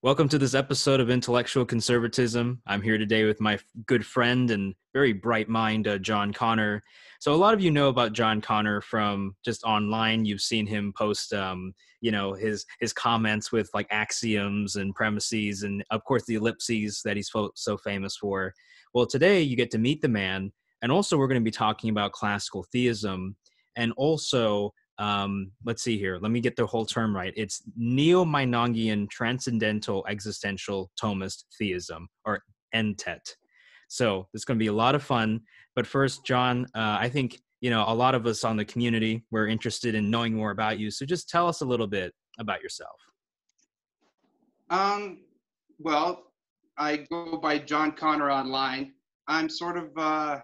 Welcome to this episode of Intellectual Conservatism. I'm here today with my good friend and very bright mind, uh, John Konnor. So, a lot of you know about John Konnor from just online. You've seen him post, um, you know, his his comments with like axioms and premises, and of course the ellipses that he's so famous for. Well, today you get to meet the man, and also we're going to be talking about classical theism, and also um, let's see here. Let me get the whole term right. It's Neo-Meinongian Transcendental Existential Thomist Theism, or NTET. So it's going to be a lot of fun. But first, John, uh, I think you know a lot of us on the community we're interested in knowing more about you. So just tell us a little bit about yourself. Um, well, I go by John Konnor online. I'm sort of uh,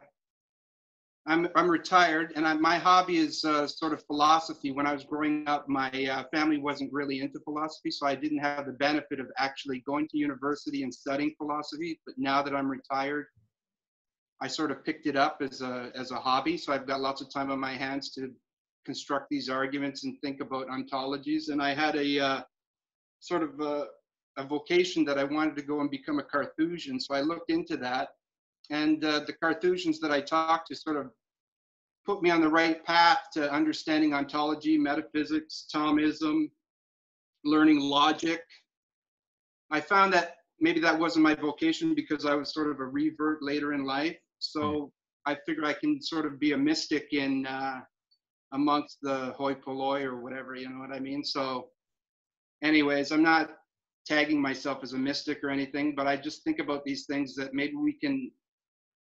I'm I'm retired, and I, my hobby is uh, sort of philosophy. When I was growing up, my uh, family wasn't really into philosophy, so I didn't have the benefit of actually going to university and studying philosophy. But now that I'm retired, I sort of picked it up as a as a hobby. So I've got lots of time on my hands to construct these arguments and think about ontologies. And I had a uh, sort of a, a vocation that I wanted to go and become a Carthusian. So I looked into that and uh, the Carthusians that I talked to sort of put me on the right path to understanding ontology, metaphysics, Thomism, learning logic. I found that maybe that wasn't my vocation because I was sort of a revert later in life. So I figured I can sort of be a mystic in uh, amongst the hoi polloi or whatever, you know what I mean? So, anyways, I'm not tagging myself as a mystic or anything, but I just think about these things that maybe we can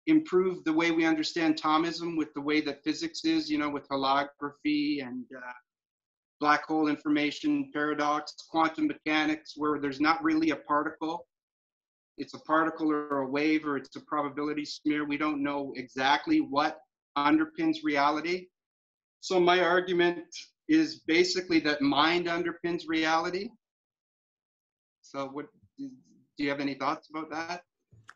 improve the way we understand Thomism with the way that physics is, you know, with holography and uh, black hole information paradox, quantum mechanics, where there's not really a particle. It's a particle or a wave or it's a probability smear. We don't know exactly what underpins reality. So my argument is basically that mind underpins reality. So what do you have any thoughts about that?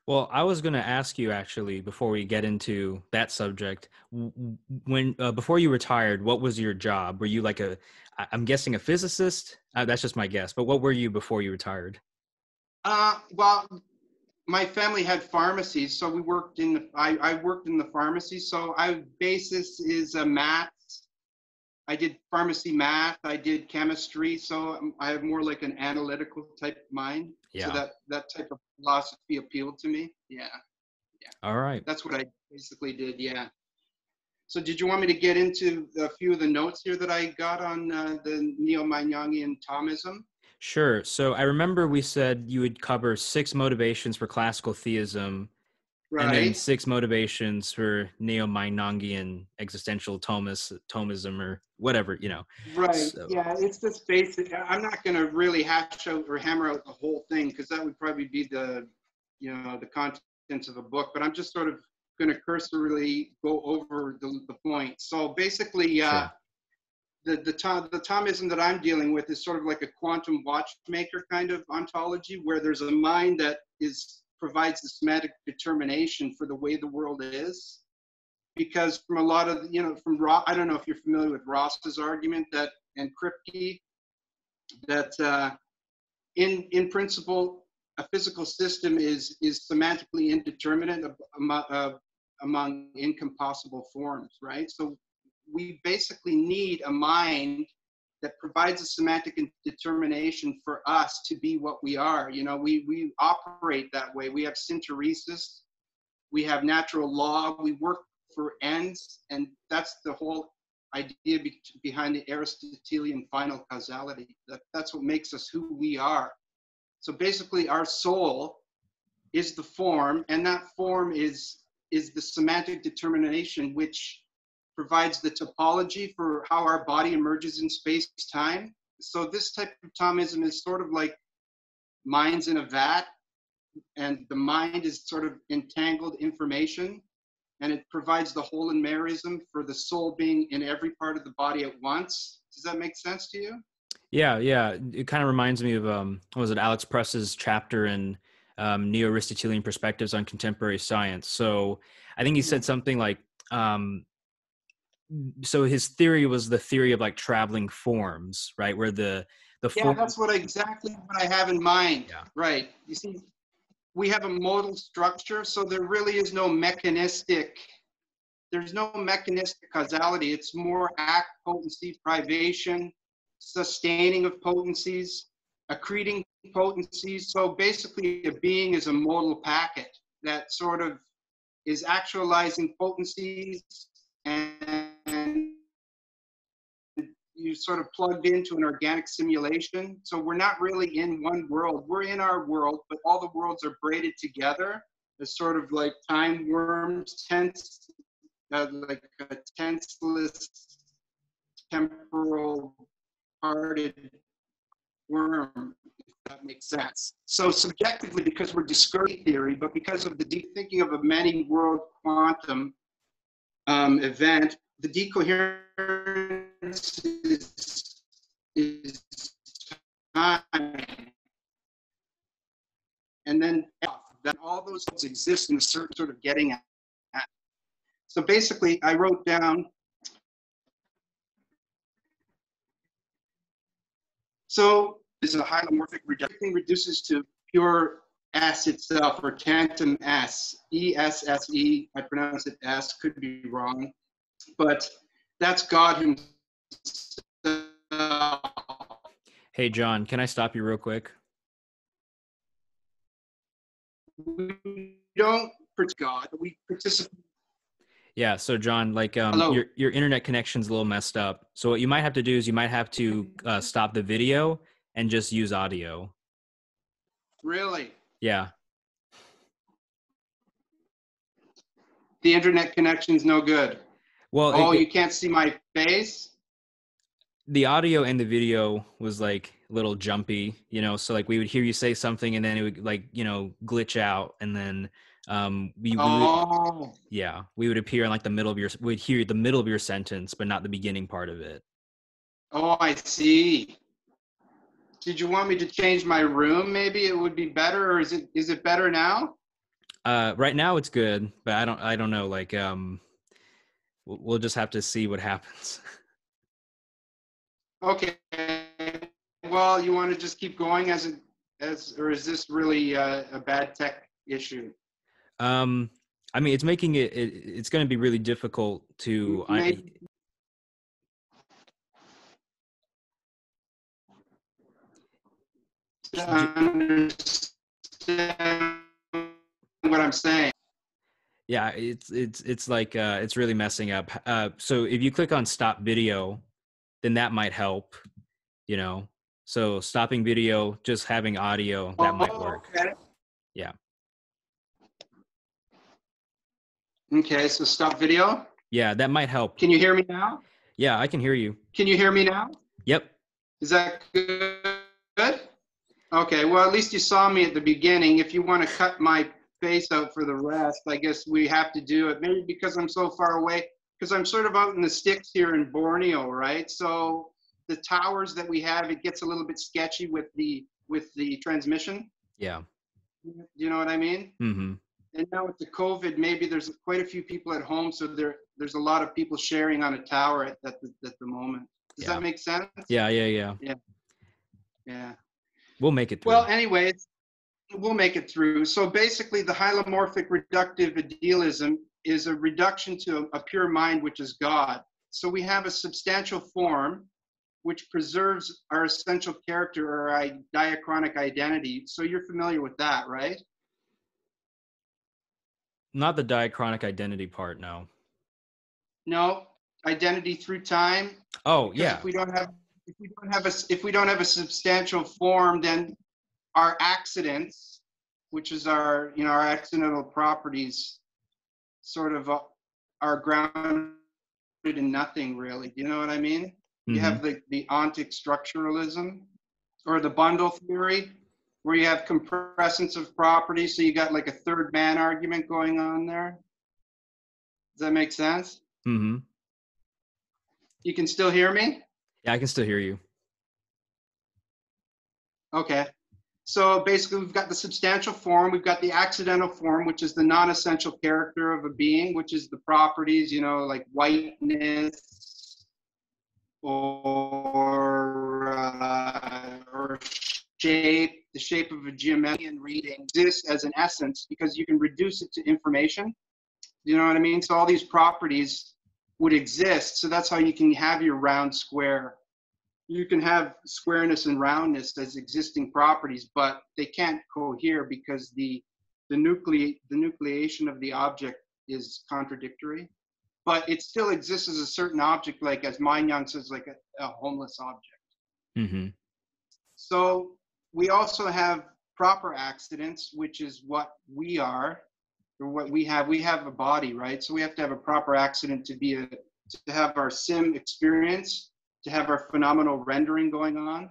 Well, I was going to ask you actually before we get into that subject. When uh, before you retired, what was your job? Were you like a? I'm guessing a physicist. Uh, that's just my guess. But what were you before you retired? Uh, well, my family had pharmacies, so we worked in the. I, I worked in the pharmacy, so I basis is a math I did pharmacy math, I did chemistry, so um, I have more like an analytical type mind. Yeah. So that that type of philosophy appealed to me. Yeah. Yeah. All right. That's what I basically did. Yeah. So did you want me to get into a few of the notes here that I got on uh, the Neo-Meinongian Thomism? Sure. So I remember we said you would cover six motivations for classical theism, Right. And then six motivations for neo-Meinongian existential Thomas, Thomism or whatever, you know. Right. So. Yeah, it's just basic. I'm not going to really hash out or hammer out the whole thing because that would probably be the, you know, the contents of a book. But I'm just sort of going to cursorily go over the, the point. So basically, uh, sure. the the Tom, the Thomism that I'm dealing with is sort of like a quantum watchmaker kind of ontology, where there's a mind that is provides the semantic determination for the way the world is. Because from a lot of, you know, from Ross, I don't know if you're familiar with Ross's argument that, and Kripke, that uh, in, in principle, a physical system is, is semantically indeterminate among, uh, among incompossible forms, right? So we basically need a mind that provides a semantic determination for us to be what we are. You know, we, we operate that way. We have synteresis, we have natural law, we work for ends, and that's the whole idea be behind the Aristotelian final causality. That, that's what makes us who we are. So basically, our soul is the form, and that form is is the semantic determination which provides the topology for how our body emerges in space time. So this type of Thomism is sort of like minds in a vat, and the mind is sort of entangled information, and it provides the whole and merism for the soul being in every part of the body at once. Does that make sense to you? Yeah, yeah. It kind of reminds me of um, what was it Alex Pruss's chapter in um, Neo-Aristotelian Perspectives on Contemporary Science. So I think he said something like um, so his theory was the theory of like traveling forms right where the the Yeah, form. that's what exactly what I have in mind. Yeah. Right. You see, we have a modal structure, so there really is no mechanistic. There's no mechanistic causality. It's more act, potency, privation, sustaining of potencies, accreting potencies. So basically, a being is a modal packet that sort of is actualizing potencies and you sort of plugged into an organic simulation. So we're not really in one world. We're in our world, but all the worlds are braided together as sort of like time worms, tense, uh, like a tenseless temporal parted worm, if that makes sense. So subjectively, because we're discrete theory, but because of the deep thinking of a many world quantum um, event, the decoherence is, is time. And then then all those exist in a certain sort of getting at. So basically, I wrote down. So this is a hylomorphic reduction reduces to pure S itself or tantum S, E S S E. I pronounce it S, could be wrong, but that's God Himself. Hey, John, can I stop you real quick? We don't God, we participate. Yeah, so John, like um, Hello. your your internet connection's a little messed up. So what you might have to do is you might have to uh, stop the video and just use audio. Really, Yeah, the internet connection's no good. well, Oh, it- you can't see my face. The audio and the video was like a little jumpy, you know. So like we would hear you say something and then it would like you know glitch out, and then um we, we would, Oh, yeah we would appear in like the middle of your we'd hear the middle of your sentence, but not the beginning part of it. oh, I see. Did you want me to change my room? Maybe it would be better, or is it is it better now? Uh, right now it's good, but I don't I don't know like um we'll, we'll just have to see what happens. Okay. Well, you want to just keep going as it as, or is this really uh, a bad tech issue? Um, I mean, it's making it, it it's going to be really difficult to. I, Maybe- To understand what I'm saying. yeah, it's it's it's like uh, it's really messing up. Uh, so if you click on stop video, then that might help. You know, so stopping video, just having audio, that might Oh, work. Yeah. Okay, so stop video. Yeah, that might help. Can you hear me now? Yeah, I can hear you. Can you hear me now? Yep. Is that good? Okay, well, at least you saw me at the beginning. If you want to cut my face out for the rest, I guess we have to do it. Maybe because I'm so far away, because I'm sort of out in the sticks here in Borneo, right? So the towers that we have, it gets a little bit sketchy with the with the transmission. Yeah. You know what I mean? Mm-hmm. And now with the COVID, maybe there's quite a few people at home, so there there's a lot of people sharing on a tower at, at, the, at the moment. Does Yeah. that make sense? Yeah, yeah, yeah. Yeah. We'll make it through. Well, anyways, we'll make it through. So basically, the hylomorphic reductive idealism is a reduction to a pure mind, which is God. So we have a substantial form which preserves our essential character or our diachronic identity. So you're familiar with that, right? Not the diachronic identity part, no. No, identity through time. Oh, yeah. If we don't have, if we don't have a, if we don't have a substantial form, then our accidents, which is our, you know, our accidental properties, sort of uh, are grounded in nothing really. You know what I mean? You Mhm. have the the ontic structuralism, or the bundle theory, where you have compresence of properties. So you got like a third man argument going on there. Does that make sense? Mm-hmm. You can still hear me? Yeah, I can still hear you. Okay. So basically, we've got the substantial form, we've got the accidental form, which is the non-essential character of a being, which is the properties, you know, like whiteness, or uh, or shape, the shape of a geometric reading exists as an essence because you can reduce it to information. You know what I mean? So all these properties would exist. So that's how you can have your round square. You can have squareness and roundness as existing properties, but they can't cohere because the the nucle the nucleation of the object is contradictory. But it still exists as a certain object, like as Young says, like a, a homeless object. Mm-hmm. So we also have proper accidents, which is what we are, or what we have. We have a body, right? So we have to have a proper accident to be a to have our sim experience, to have our phenomenal rendering going on,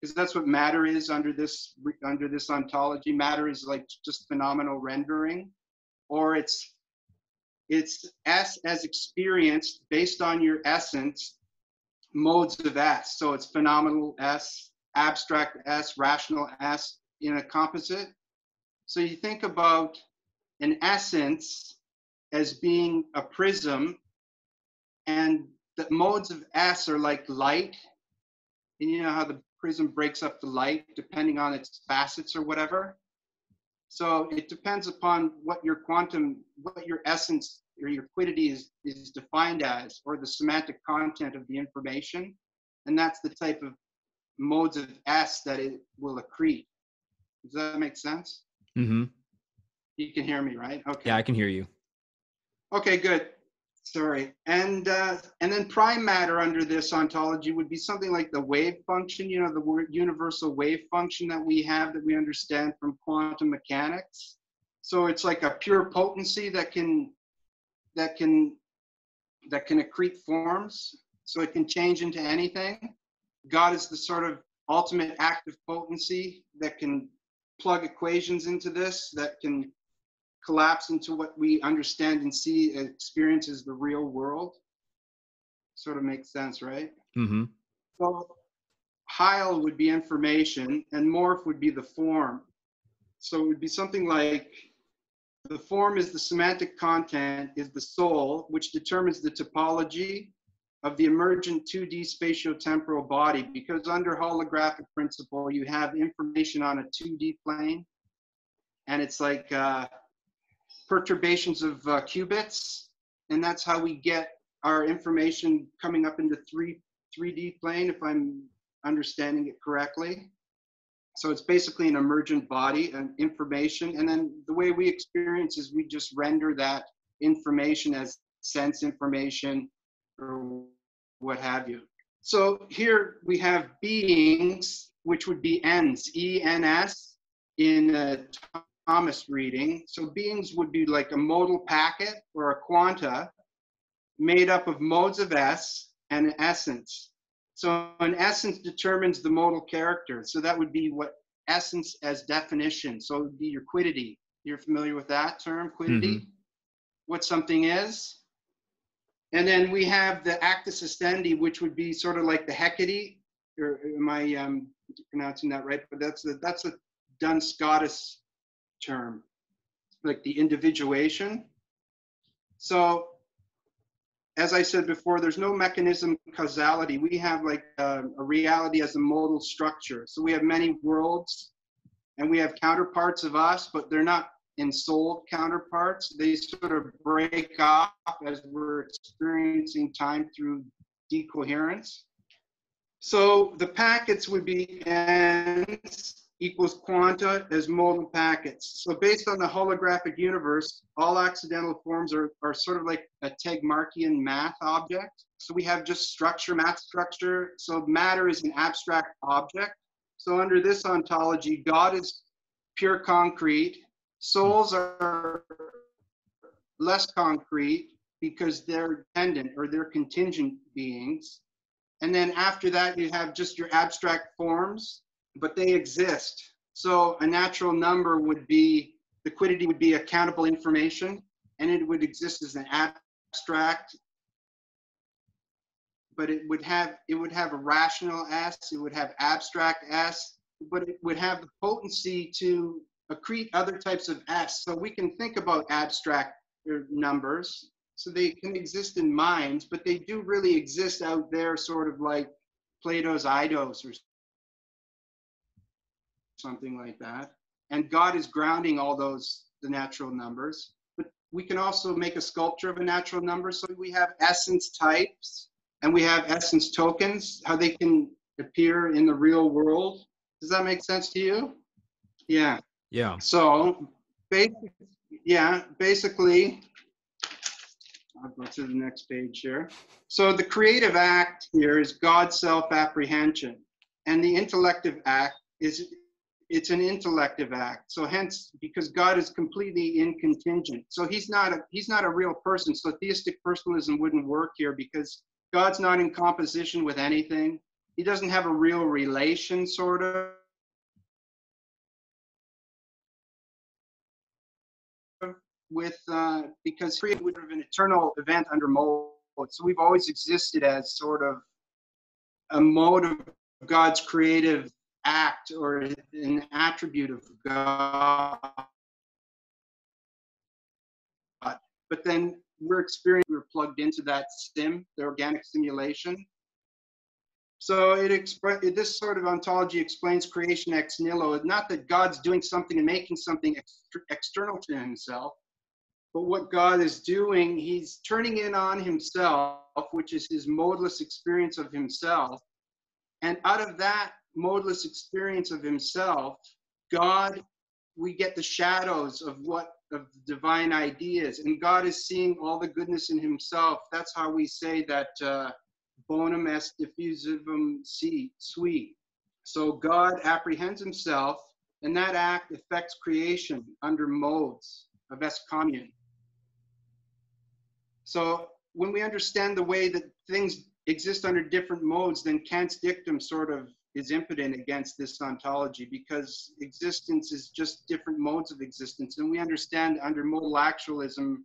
because that's what matter is under this under this ontology. Matter is like just phenomenal rendering, or it's it's S as experienced based on your essence modes of S. So it's phenomenal S, abstract S, rational S in a composite. So you think about an essence as being a prism, and the modes of S are like light. And you know how the prism breaks up the light depending on its facets or whatever. So it depends upon what your quantum, what your essence or your quiddity is, is defined as, or the semantic content of the information. And that's the type of modes of S that it will accrete. Does that make sense? Mm-hmm. You can hear me, right? Okay. Yeah, I can hear you. Okay, good. Sorry. And uh, and then prime matter under this ontology would be something like the wave function, you know, the universal wave function that we have that we understand from quantum mechanics. So it's like a pure potency that can that can that can accrete forms. So it can change into anything. God is the sort of ultimate active potency that can plug equations into this, that can collapse into what we understand and see and experience as the real world. Sort of makes sense, right? Mm-hmm. So Hyle would be information and morph would be the form. So it would be something like the form is the semantic content, is the soul, which determines the topology of the emergent 2D spatiotemporal body. Because under holographic principle, you have information on a 2D plane, and it's like uh, perturbations of uh, qubits, and that's how we get our information coming up into 3 3D plane, if I'm understanding it correctly. So it's basically an emergent body and information. And then the way we experience is we just render that information as sense information or what have you. So here we have beings, which would be N's, E-N-S in a Thomas reading. So beings would be like a modal packet or a quanta made up of modes of S and an essence. So an essence determines the modal character. So that would be what essence as definition. So it would be your quiddity. You're familiar with that term, quiddity? Mm-hmm. What something is. And then we have the actus essendi, which would be sort of like the Hecate. Or am I um, pronouncing that right? But that's a, that's a Duns Scotus term, like the individuation. So as I said before, there's no mechanism causality. We have like a, a reality as a modal structure. So we have many worlds and we have counterparts of us, but they're not ensouled counterparts. They sort of break off as we're experiencing time through decoherence. So the packets would be n's equals quanta as modal packets. So based on the holographic universe, all accidental forms are, are sort of like a Tegmarkian math object. So we have just structure, math structure. So matter is an abstract object. So under this ontology, God is pure concrete. Souls are less concrete because they're dependent or they're contingent beings. And then after that, you have just your abstract forms but they exist. So a natural number would be, liquidity would be accountable information, and it would exist as an abstract, but it would have, it would have a rational S, it would have abstract S, but it would have the potency to accrete other types of S. So we can think about abstract numbers. so they can exist in minds, but they do really exist out there, sort of like Plato's Eidos or something like that. And God is grounding all those the natural numbers. But we can also make a sculpture of a natural number. So we have essence types and we have essence tokens, how they can appear in the real world. Does that make sense to you? Yeah. Yeah. So, basically, yeah, basically, I'll go to the next page here. So the creative act here is God's self-apprehension, and the intellective act is it's an intellective act. So hence, because God is completely incontingent, so he's not a he's not a real person. So theistic personalism wouldn't work here because God's not in composition with anything. He doesn't have a real relation, sort of. with uh, because creation would have an eternal event under mode. So we've always existed as sort of a mode of God's creative act or an attribute of God. But then we're experiencing, we're plugged into that sim, the organic simulation. So it expre- this sort of ontology explains creation ex nihilo. Not that God's doing something and making something ex- external to himself, but what God is doing, he's turning in on himself, which is his modeless experience of himself. And out of that modeless experience of himself, God, we get the shadows of what of divine ideas, and God is seeing all the goodness in himself. That's how we say that uh, bonum est diffusivum si sui. So God apprehends himself, and that act affects creation under modes of es commune. So when we understand the way that things exist under different modes, then Kant's dictum sort of is impotent against this ontology because existence is just different modes of existence. And we understand under modal actualism,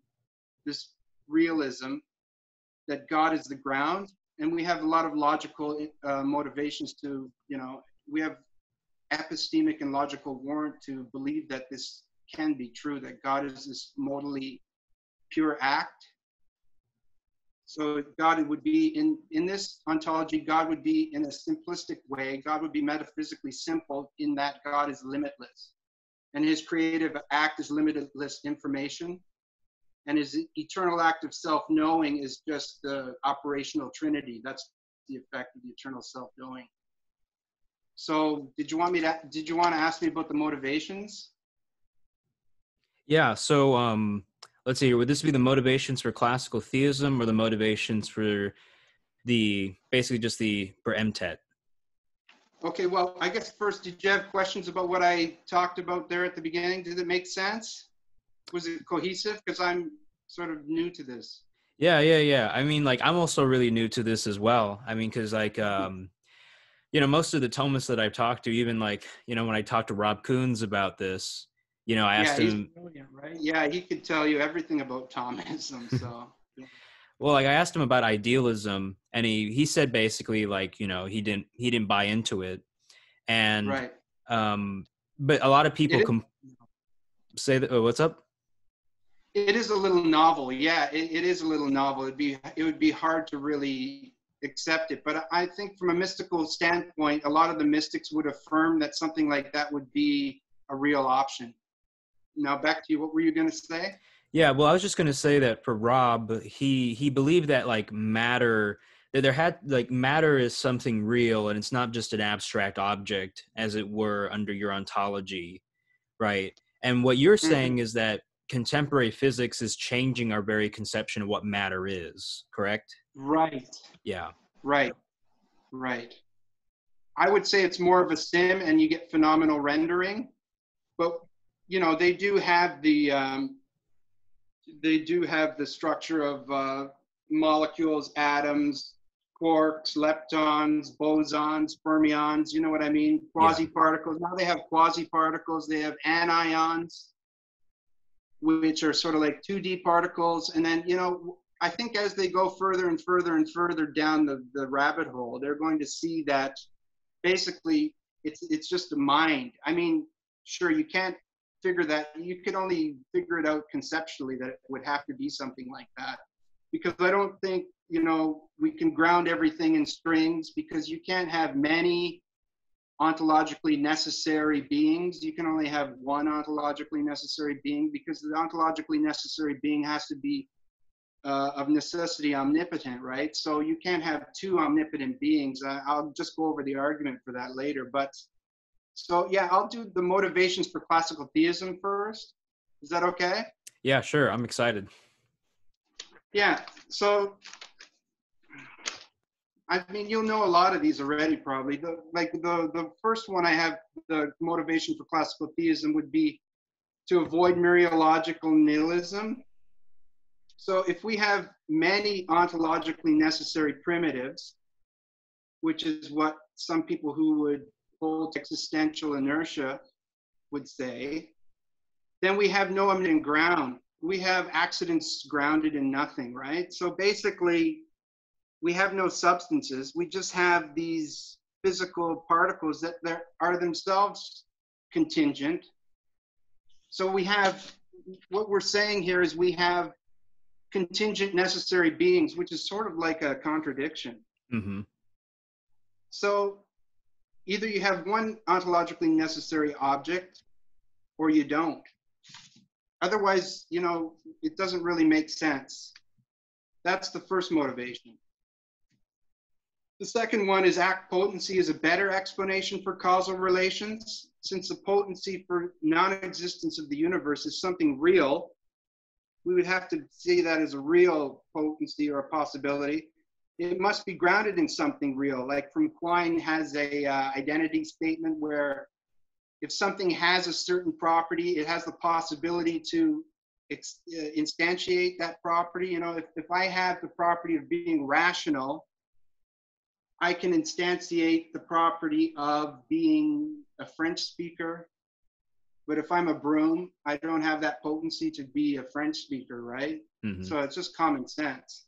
this realism, that God is the ground. And we have a lot of logical uh, motivations to, you know, we have epistemic and logical warrant to believe that this can be true, that God is this modally pure act so God would be in, in this ontology, God would be in a simplistic way, God would be metaphysically simple in that God is limitless. And his creative act is limitless information. And his eternal act of self-knowing is just the operational trinity. That's the effect of the eternal self-knowing. So did you want me to did you want to ask me about the motivations? Yeah, so um let's see here, would this be the motivations for classical theism or the motivations for the basically just the for NTET okay well i guess first did you have questions about what i talked about there at the beginning? Did it make sense? Was it cohesive? Because i'm sort of new to this. Yeah yeah yeah. I mean like i'm also really new to this as well. I mean because like um you know most of the thomas that i've talked to even like you know when i talked to rob Koons about this you know, I asked yeah, him. Right? Yeah, he could tell you everything about Thomism. So. well, like I asked him about idealism, and he he said basically like you know he didn't he didn't buy into it, and right. Um, but a lot of people com- say that. Oh, what's up? It is a little novel. Yeah, it, it is a little novel. It'd be it would be hard to really accept it. But I think from a mystical standpoint, a lot of the mystics would affirm that something like that would be a real option now back to you. What were you going to say? Yeah, well, I was just going to say that for Rob, he he believed that like matter that there had like matter is something real and it's not just an abstract object as it were under your ontology, right? And what you're mm-hmm. saying is that contemporary physics is changing our very conception of what matter is, correct? Right. Yeah. Right. Right. I would say it's more of a sim and you get phenomenal rendering. But you know, they do have the um, they do have the structure of uh, molecules, atoms, quarks, leptons, bosons, fermions. You know what I mean? Quasi particles. Yeah. Now they have quasi particles. They have anyons, which are sort of like 2D particles. And then you know, I think as they go further and further and further down the, the rabbit hole, they're going to see that basically it's it's just a mind. I mean, sure you can't figure that you could only figure it out conceptually that it would have to be something like that because I don't think, you know, we can ground everything in strings because you can't have many ontologically necessary beings. You can only have one ontologically necessary being because the ontologically necessary being has to be uh, of necessity omnipotent, right? So you can't have two omnipotent beings. I, I'll just go over the argument for that later. But so yeah, I'll do the motivations for classical theism first. Is that okay? Yeah, sure. I'm excited. Yeah. So I mean, you'll know a lot of these already, probably. The, like the the first one I have, the motivation for classical theism would be to avoid mereological nihilism. So if we have many ontologically necessary primitives, which is what some people who would hold existential inertia would say, then we have no immanent ground. We have accidents grounded in nothing, right? So basically, we have no substances. We just have these physical particles that are themselves contingent. So we have, what we're saying here is we have contingent necessary beings, which is sort of like a contradiction. Mm-hmm. So either you have one ontologically necessary object or you don't. Otherwise, you know, it doesn't really make sense. That's the first motivation. The second one is act potency is a better explanation for causal relations. Since the potency for non-existence of the universe is something real, we would have to see that as a real potency or a possibility. It must be grounded in something real. Like from Quine has a uh, identity statement where if something has a certain property, it has the possibility to ex- uh, instantiate that property. You know, if, if I have the property of being rational, I can instantiate the property of being a French speaker. But if I'm a broom, I don't have that potency to be a French speaker, right? Mm-hmm. So it's just common sense.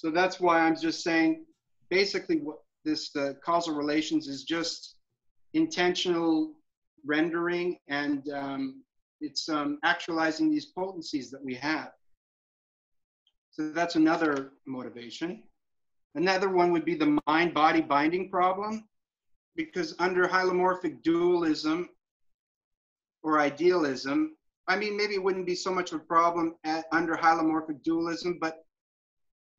So that's why I'm just saying basically what this uh, causal relations is just intentional rendering and um, it's um, actualizing these potencies that we have. So that's another motivation. Another one would be the mind body binding problem, because under hylomorphic dualism or idealism, I mean, maybe it wouldn't be so much of a problem at, under hylomorphic dualism, but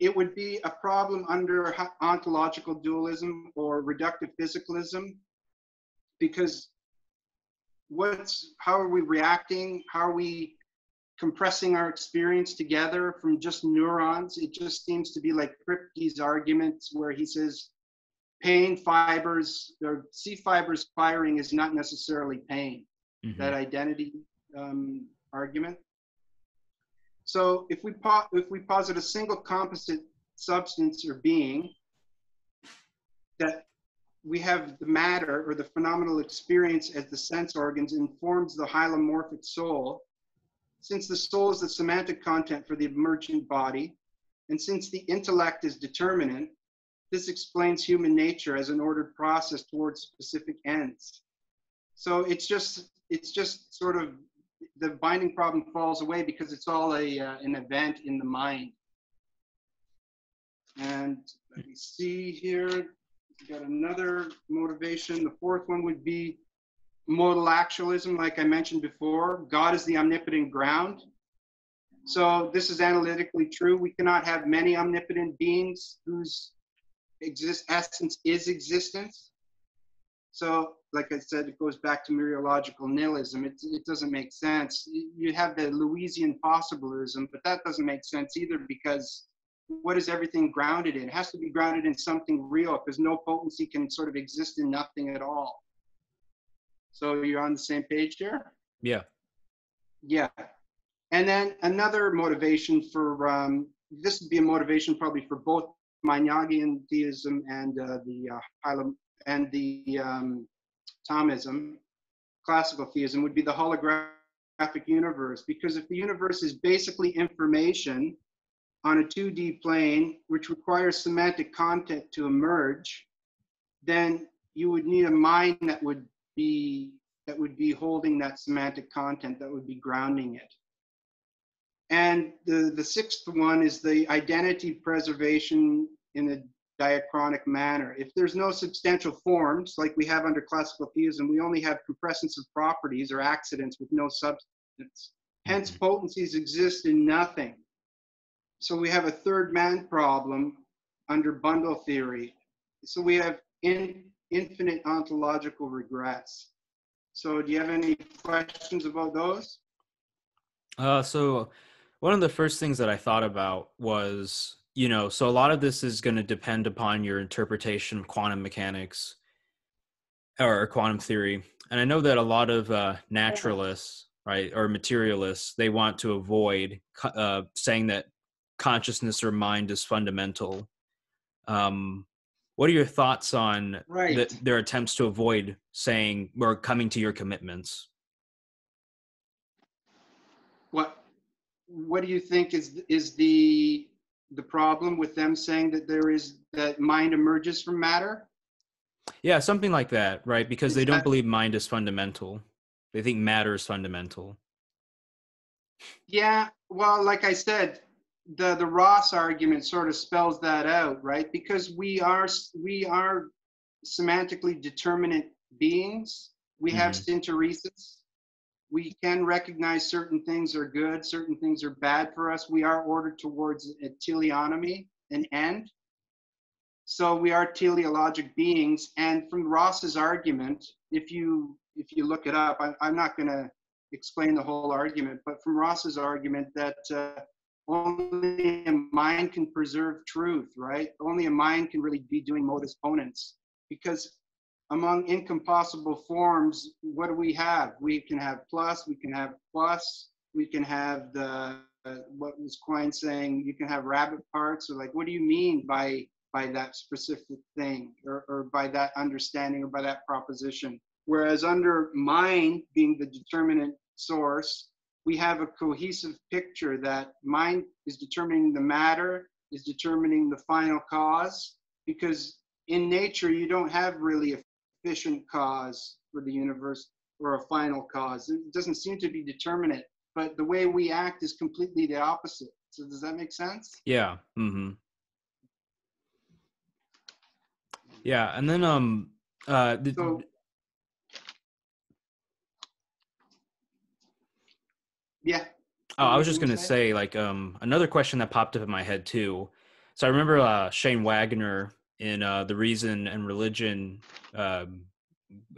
it would be a problem under ontological dualism or reductive physicalism, because what's how are we reacting? How are we compressing our experience together from just neurons. It just seems to be like Kripke's arguments where he says pain fibers or C fibers firing is not necessarily pain. Mm-hmm. That identity um, argument. So if we if we posit a single composite substance or being that we have the matter or the phenomenal experience as the sense organs informs the hylomorphic soul since the soul is the semantic content for the emergent body, and since the intellect is determinate, this explains human nature as an ordered process towards specific ends. So it's just it's just sort of the binding problem falls away because it's all a uh, an event in the mind. And let me see here. We got another motivation. The fourth one would be modal actualism, like I mentioned before. God is the omnipotent ground. So this is analytically true. We cannot have many omnipotent beings whose exist essence is existence. So, like I said, it goes back to mereological nihilism. It, it doesn't make sense. You have the Lewisian possibilism, but that doesn't make sense either because what is everything grounded in? It has to be grounded in something real because no potency can sort of exist in nothing at all. So you're on the same page there? Yeah. Yeah. And then another motivation for um, this would be a motivation probably for both Meinongian theism and uh, the uh, and the um, Thomism, classical theism, would be the holographic universe. Because if the universe is basically information on a 2D plane, which requires semantic content to emerge, then you would need a mind that would be that would be holding that semantic content that would be grounding it And the, the sixth one is the identity preservation in a diachronic manner. If there's no substantial forms, like we have under classical theism, we only have compressions of properties or accidents with no substance. Hence, Mhm. potencies exist in nothing. So we have a third man problem under bundle theory. So we have in, infinite ontological regress. So do you have any questions about those? Uh, so one of the first things that I thought about was, you know, so a lot of this is going to depend upon your interpretation of quantum mechanics or quantum theory. And I know that a lot of uh, naturalists, right, or materialists, they want to avoid uh, saying that consciousness or mind is fundamental. Um, what are your thoughts on Right. the, their attempts to avoid saying or coming to your commitments? What what do you think is is the the problem with them saying that there is that mind emerges from matter? Yeah, something like that, right? Because Is they don't believe mind is fundamental. They think matter is fundamental. Yeah, well, like I said, the the Ross argument sort of spells that out, right? Because we are we are semantically determinate beings. We have mm-hmm. synteresis. We can recognize certain things are good, certain things are bad for us. We are ordered towards a teleonomy, an end. So we are teleologic beings. And from Ross's argument, if you if you look it up, I, I'm not going to explain the whole argument, but from Ross's argument that uh, only a mind can preserve truth, right? Only a mind can really be doing modus ponens, because among incompossible forms, what do we have? We can have plus, we can have plus, we can have the uh, what was Quine saying? You can have rabbit parts, or like, what do you mean by by that specific thing, or, or by that understanding, or by that proposition? Whereas under mind being the determinant source, we have a cohesive picture that mind is determining the matter, is determining the final cause, because in nature you don't have really a efficient cause for the universe or a final cause. It doesn't seem to be determinate, but the way we act is completely the opposite. So does that make sense? Yeah. Mm-hmm. Yeah, and then um, uh, th- So yeah, Oh, I was just gonna say, like, um, another question that popped up in my head too. So I remember uh, Shane Wagner in uh, the Reason and Religion um,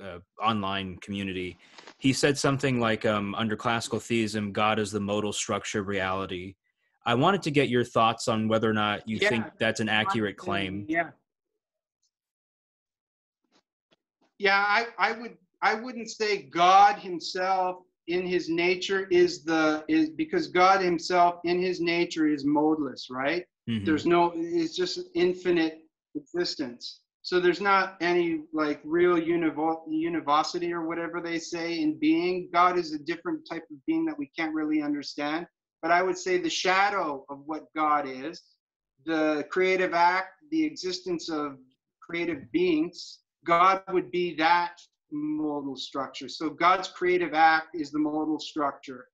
uh, online community. He said something like, um, "Under classical theism, God is the modal structure of reality." I wanted to get your thoughts on whether or not you think that's an accurate claim. Yeah. Yeah, I, I would I wouldn't say God himself in his nature is the is because God himself in his nature is modeless, right? Mhm. There's no it's just infinite existence. So there's not any like real univo- univocity or whatever they say in being. God is a different type of being that we can't really understand. But I would say the shadow of what God is, the creative act, the existence of creative beings, God would be that modal structure. So God's creative act is the modal structure.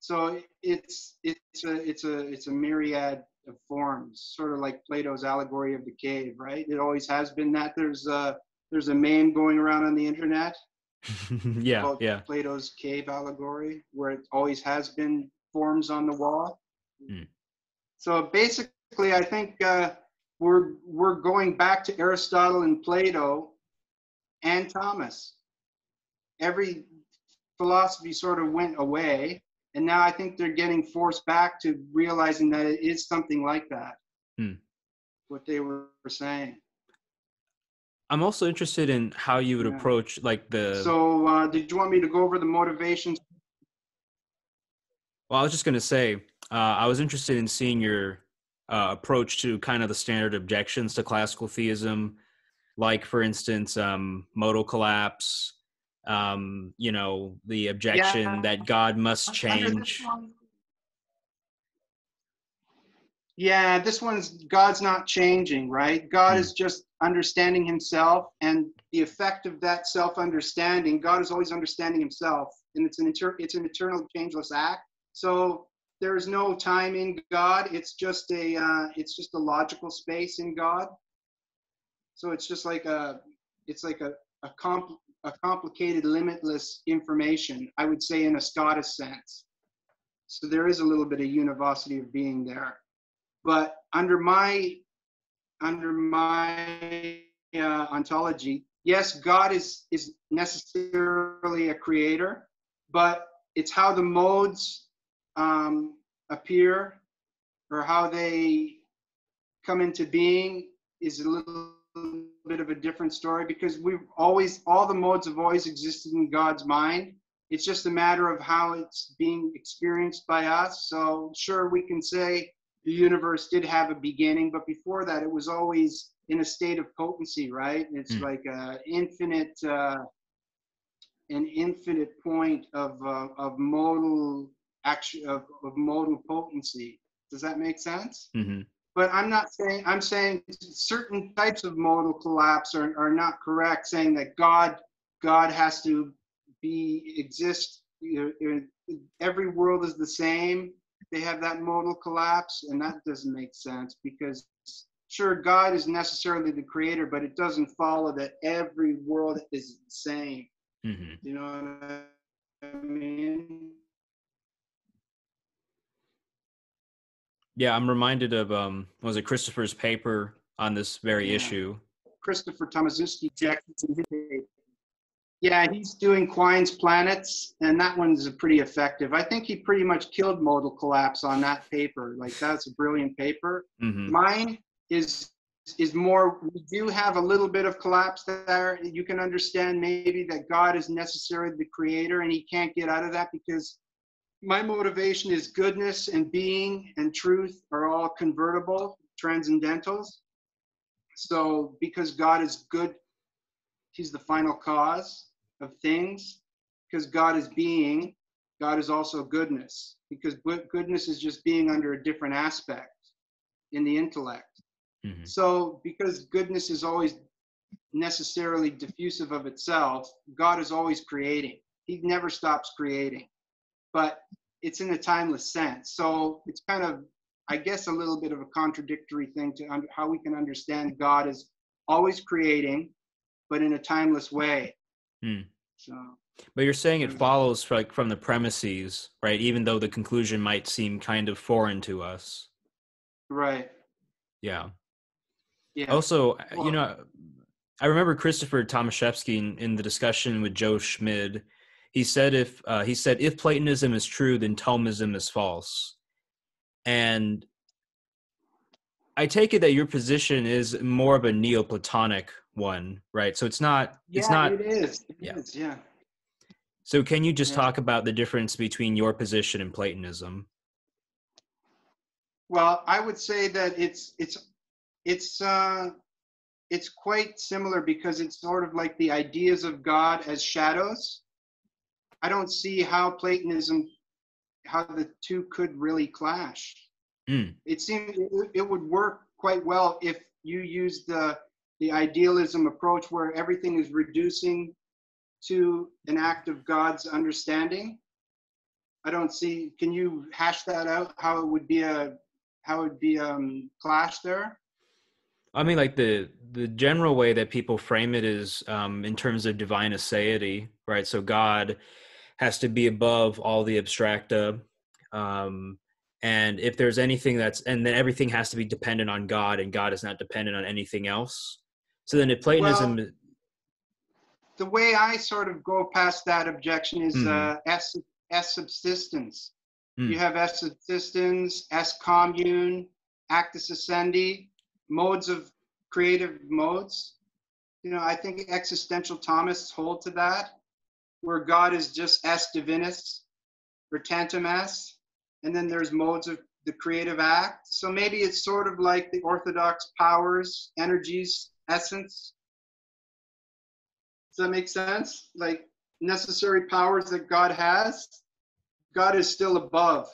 So it's it's a it's a it's a myriad of forms, sort of like Plato's allegory of the cave, right? It always has been that. There's a there's a meme going around on the internet yeah, called yeah. Plato's cave allegory, where it always has been forms on the wall. Hmm. So basically, I think uh, we're we're going back to Aristotle and Plato and Thomas. Every philosophy sort of went away, and now I think they're getting forced back to realizing that it is something like that. Hmm. What they were saying. I'm also interested in how you would Yeah. approach like the. So, uh, did you want me to go over the motivations? Well, I was just going to say, uh, I was interested in seeing your uh, approach to kind of the standard objections to classical theism, like, for instance, um, modal collapse, um, you know, the objection Yeah. that God must change. Yeah, this one's God's not changing, right? God Hmm. is just understanding himself and the effect of that self-understanding. God is always understanding himself, and it's an inter- it's an eternal changeless act. So there is no time in God. It's just a uh, it's just a logical space in God. So it's just like a it's like a a, comp, a complicated, limitless information. I would say in a Scotist sense. So there is a little bit of univocity of being there, but under my under my uh, ontology, yes, God is is necessarily a creator, but it's how the modes um, appear or how they come into being is a little bit of a different story because we've always all the modes have always existed in God's mind. It's just a matter of how it's being experienced by us. So sure, we can say the universe did have a beginning, but before that, it was always in a state of potency, right? It's mm. like a infinite, uh, an infinite point of uh, of modal action of, of modal potency. Does that make sense? Mm-hmm. But I'm not saying I'm saying certain types of modal collapse are, are not correct. Saying that God God has to be exist. You know, every world is the same. They have that modal collapse, and that doesn't make sense because sure God is necessarily the creator, but it doesn't follow that every world is the same. Mm-hmm. You know what I mean? Yeah, I'm reminded of um was it Christopher's paper on this very yeah. issue. Christopher Tomaszewski Jackson. Yeah, he's doing Quine's planets, and that one's pretty effective. I think he pretty much killed modal collapse on that paper. Like that's a brilliant paper. Mm-hmm. Mine is is more. We do have a little bit of collapse there. You can understand maybe that God is necessarily the creator, and he can't get out of that because my motivation is goodness and being and truth are all convertible, transcendentals. So because God is good, He's the final cause of things. Because God is being, God is also goodness. Because goodness is just being under a different aspect in the intellect. Mm-hmm. So because goodness is always necessarily diffusive of itself, God is always creating. He never stops creating but it's in a timeless sense. So it's kind of, I guess, a little bit of a contradictory thing to how we can understand God as always creating, but in a timeless way. Hmm. So. But you're saying it follows like from the premises, right? Even though the conclusion might seem kind of foreign to us. Right. Yeah. Yeah. Also, well, you know, I remember Christopher Tomaszewski in, in the discussion with Joe Schmid he said if uh, he said if Platonism is true, then Thomism is false, and I take it that your position is more of a Neoplatonic one, right? So it's not. Yeah, it's not. It is. It yeah. Is, yeah. So can you just yeah. talk about the difference between your position and Platonism? Well, I would say that it's it's it's uh, it's quite similar because it's sort of like the ideas of God as shadows, I don't see how Platonism, how the two could really clash. Mm. It seems it would work quite well if you use the the idealism approach where everything is reducing to an act of God's understanding. I don't see. Can you hash that out? How it would be a how it would be um clash there? I mean, like the the general way that people frame it is um, in terms of divine aseity, right? So God has to be above all the abstracta. Um, and if there's anything that's, and then everything has to be dependent on God, and God is not dependent on anything else. So then, if Platonism, well, the way I sort of go past that objection is mm. uh, s s subsistence. Mm. You have s subsistence, s commune, actus essendi, modes of creative modes. You know, I think existential Thomists hold to that where God is just es divinus or tantum es, and then there's modes of the creative act. So maybe it's sort of like the orthodox powers, energies, essence. Does that make sense? Like necessary powers that God has, God is still above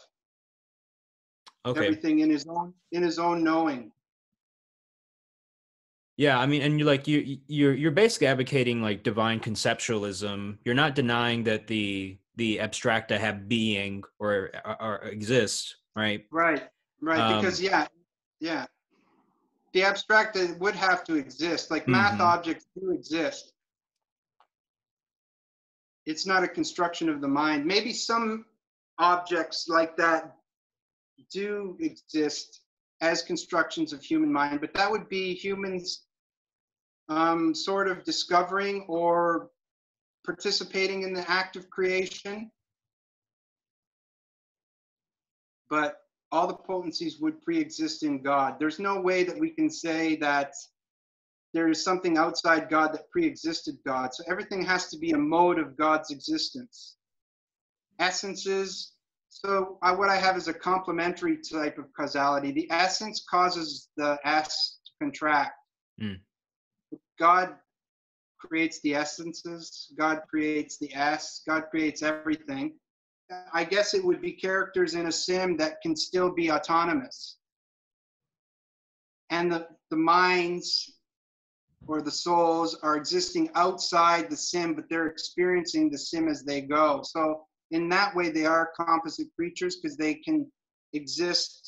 okay. everything in his own in his own knowing. Yeah, I mean, and you're like you you're you're basically advocating like divine conceptualism. You're not denying that the the abstracta have being or, or, exist, right? Right, right. Um, because yeah, yeah, the abstracta would have to exist. Like math mm-hmm. objects do exist. It's not a construction of the mind. Maybe some objects like that do exist as constructions of human mind, but that would be humans um, sort of discovering or participating in the act of creation. But all the potencies would pre-exist in God. There's no way that we can say that there is something outside God that pre-existed God. So everything has to be a mode of God's existence. Essences. So I, what I have is a complementary type of causality. The essence causes the S to contract. Mm. God creates the essences, God creates the S, God creates everything. I guess it would be characters in a sim that can still be autonomous. And the, the minds or the souls are existing outside the sim, but they're experiencing the sim as they go. So, in that way, they are composite creatures because they can exist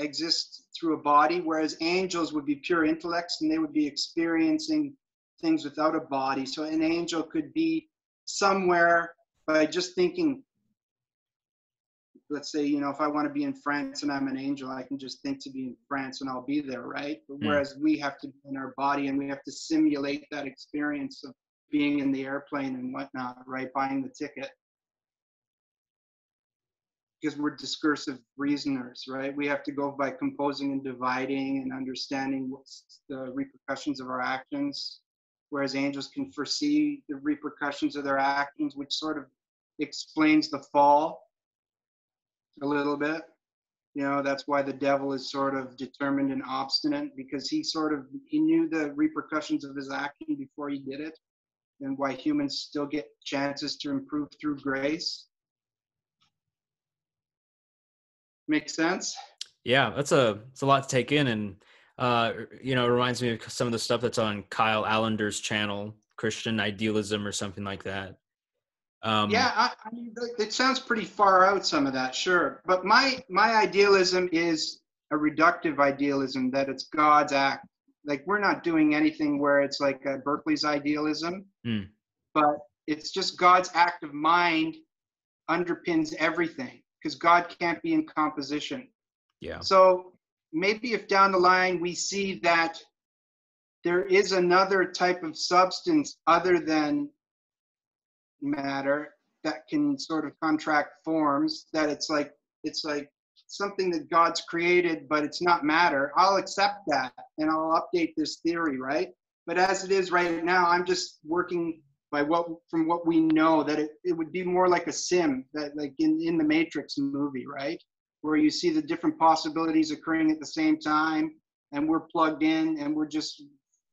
exist through a body, whereas angels would be pure intellects and they would be experiencing things without a body. So an angel could be somewhere by just thinking. Let's say, you know, if I want to be in France and I'm an angel, I can just think to be in France and I'll be there, right? But hmm. whereas we have to be in our body and we have to simulate that experience of being in the airplane and whatnot, right? Buying the ticket because we're discursive reasoners, right? We have to go by composing and dividing and understanding what's the repercussions of our actions, whereas angels can foresee the repercussions of their actions, which sort of explains the fall a little bit. You know, that's why the devil is sort of determined and obstinate because he sort of he knew the repercussions of his action before he did it, and why humans still get chances to improve through grace Make sense? Yeah, that's a it's a lot to take in, and uh, you know, it reminds me of some of the stuff that's on Kyle Allender's channel, Christian Idealism or something like that. Um, yeah, I, I mean, it sounds pretty far out. Some of that, sure, but my my idealism is a reductive idealism that it's God's act. Like we're not doing anything where it's like Berkeley's idealism, mm. but it's just God's act of mind underpins everything because God can't be in composition. Yeah. So maybe if down the line we see that there is another type of substance other than matter that can sort of contract forms that it's like it's like something that god's created but it's not matter i'll accept that and i'll update this theory right but as it is right now i'm just working by what from what we know that it, it would be more like a sim that like in, in the matrix movie right? Where you see the different possibilities occurring at the same time and we're plugged in and we're just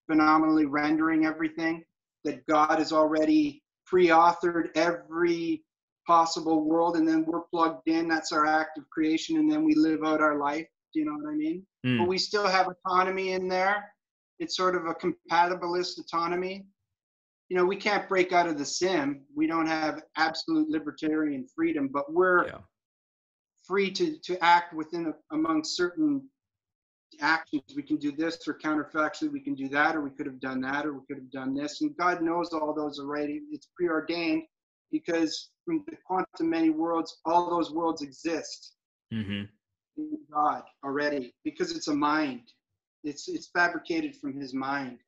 phenomenally rendering everything that god has already pre-authored every possible world and then we're plugged in that's our act of creation and then we live out our life do you know what i mean? Mm. but we still have autonomy in there. It's sort of a compatibilist autonomy you know, we can't break out of the sim. We don't have absolute libertarian freedom, but we're yeah. free to to act within a, among certain actions. We can do this, or counterfactually, we can do that, or we could have done that, or we could have done this. And God knows all those already. It's preordained because from the quantum many worlds, all those worlds exist mm-hmm. in God already because it's a mind. It's it's fabricated from His mind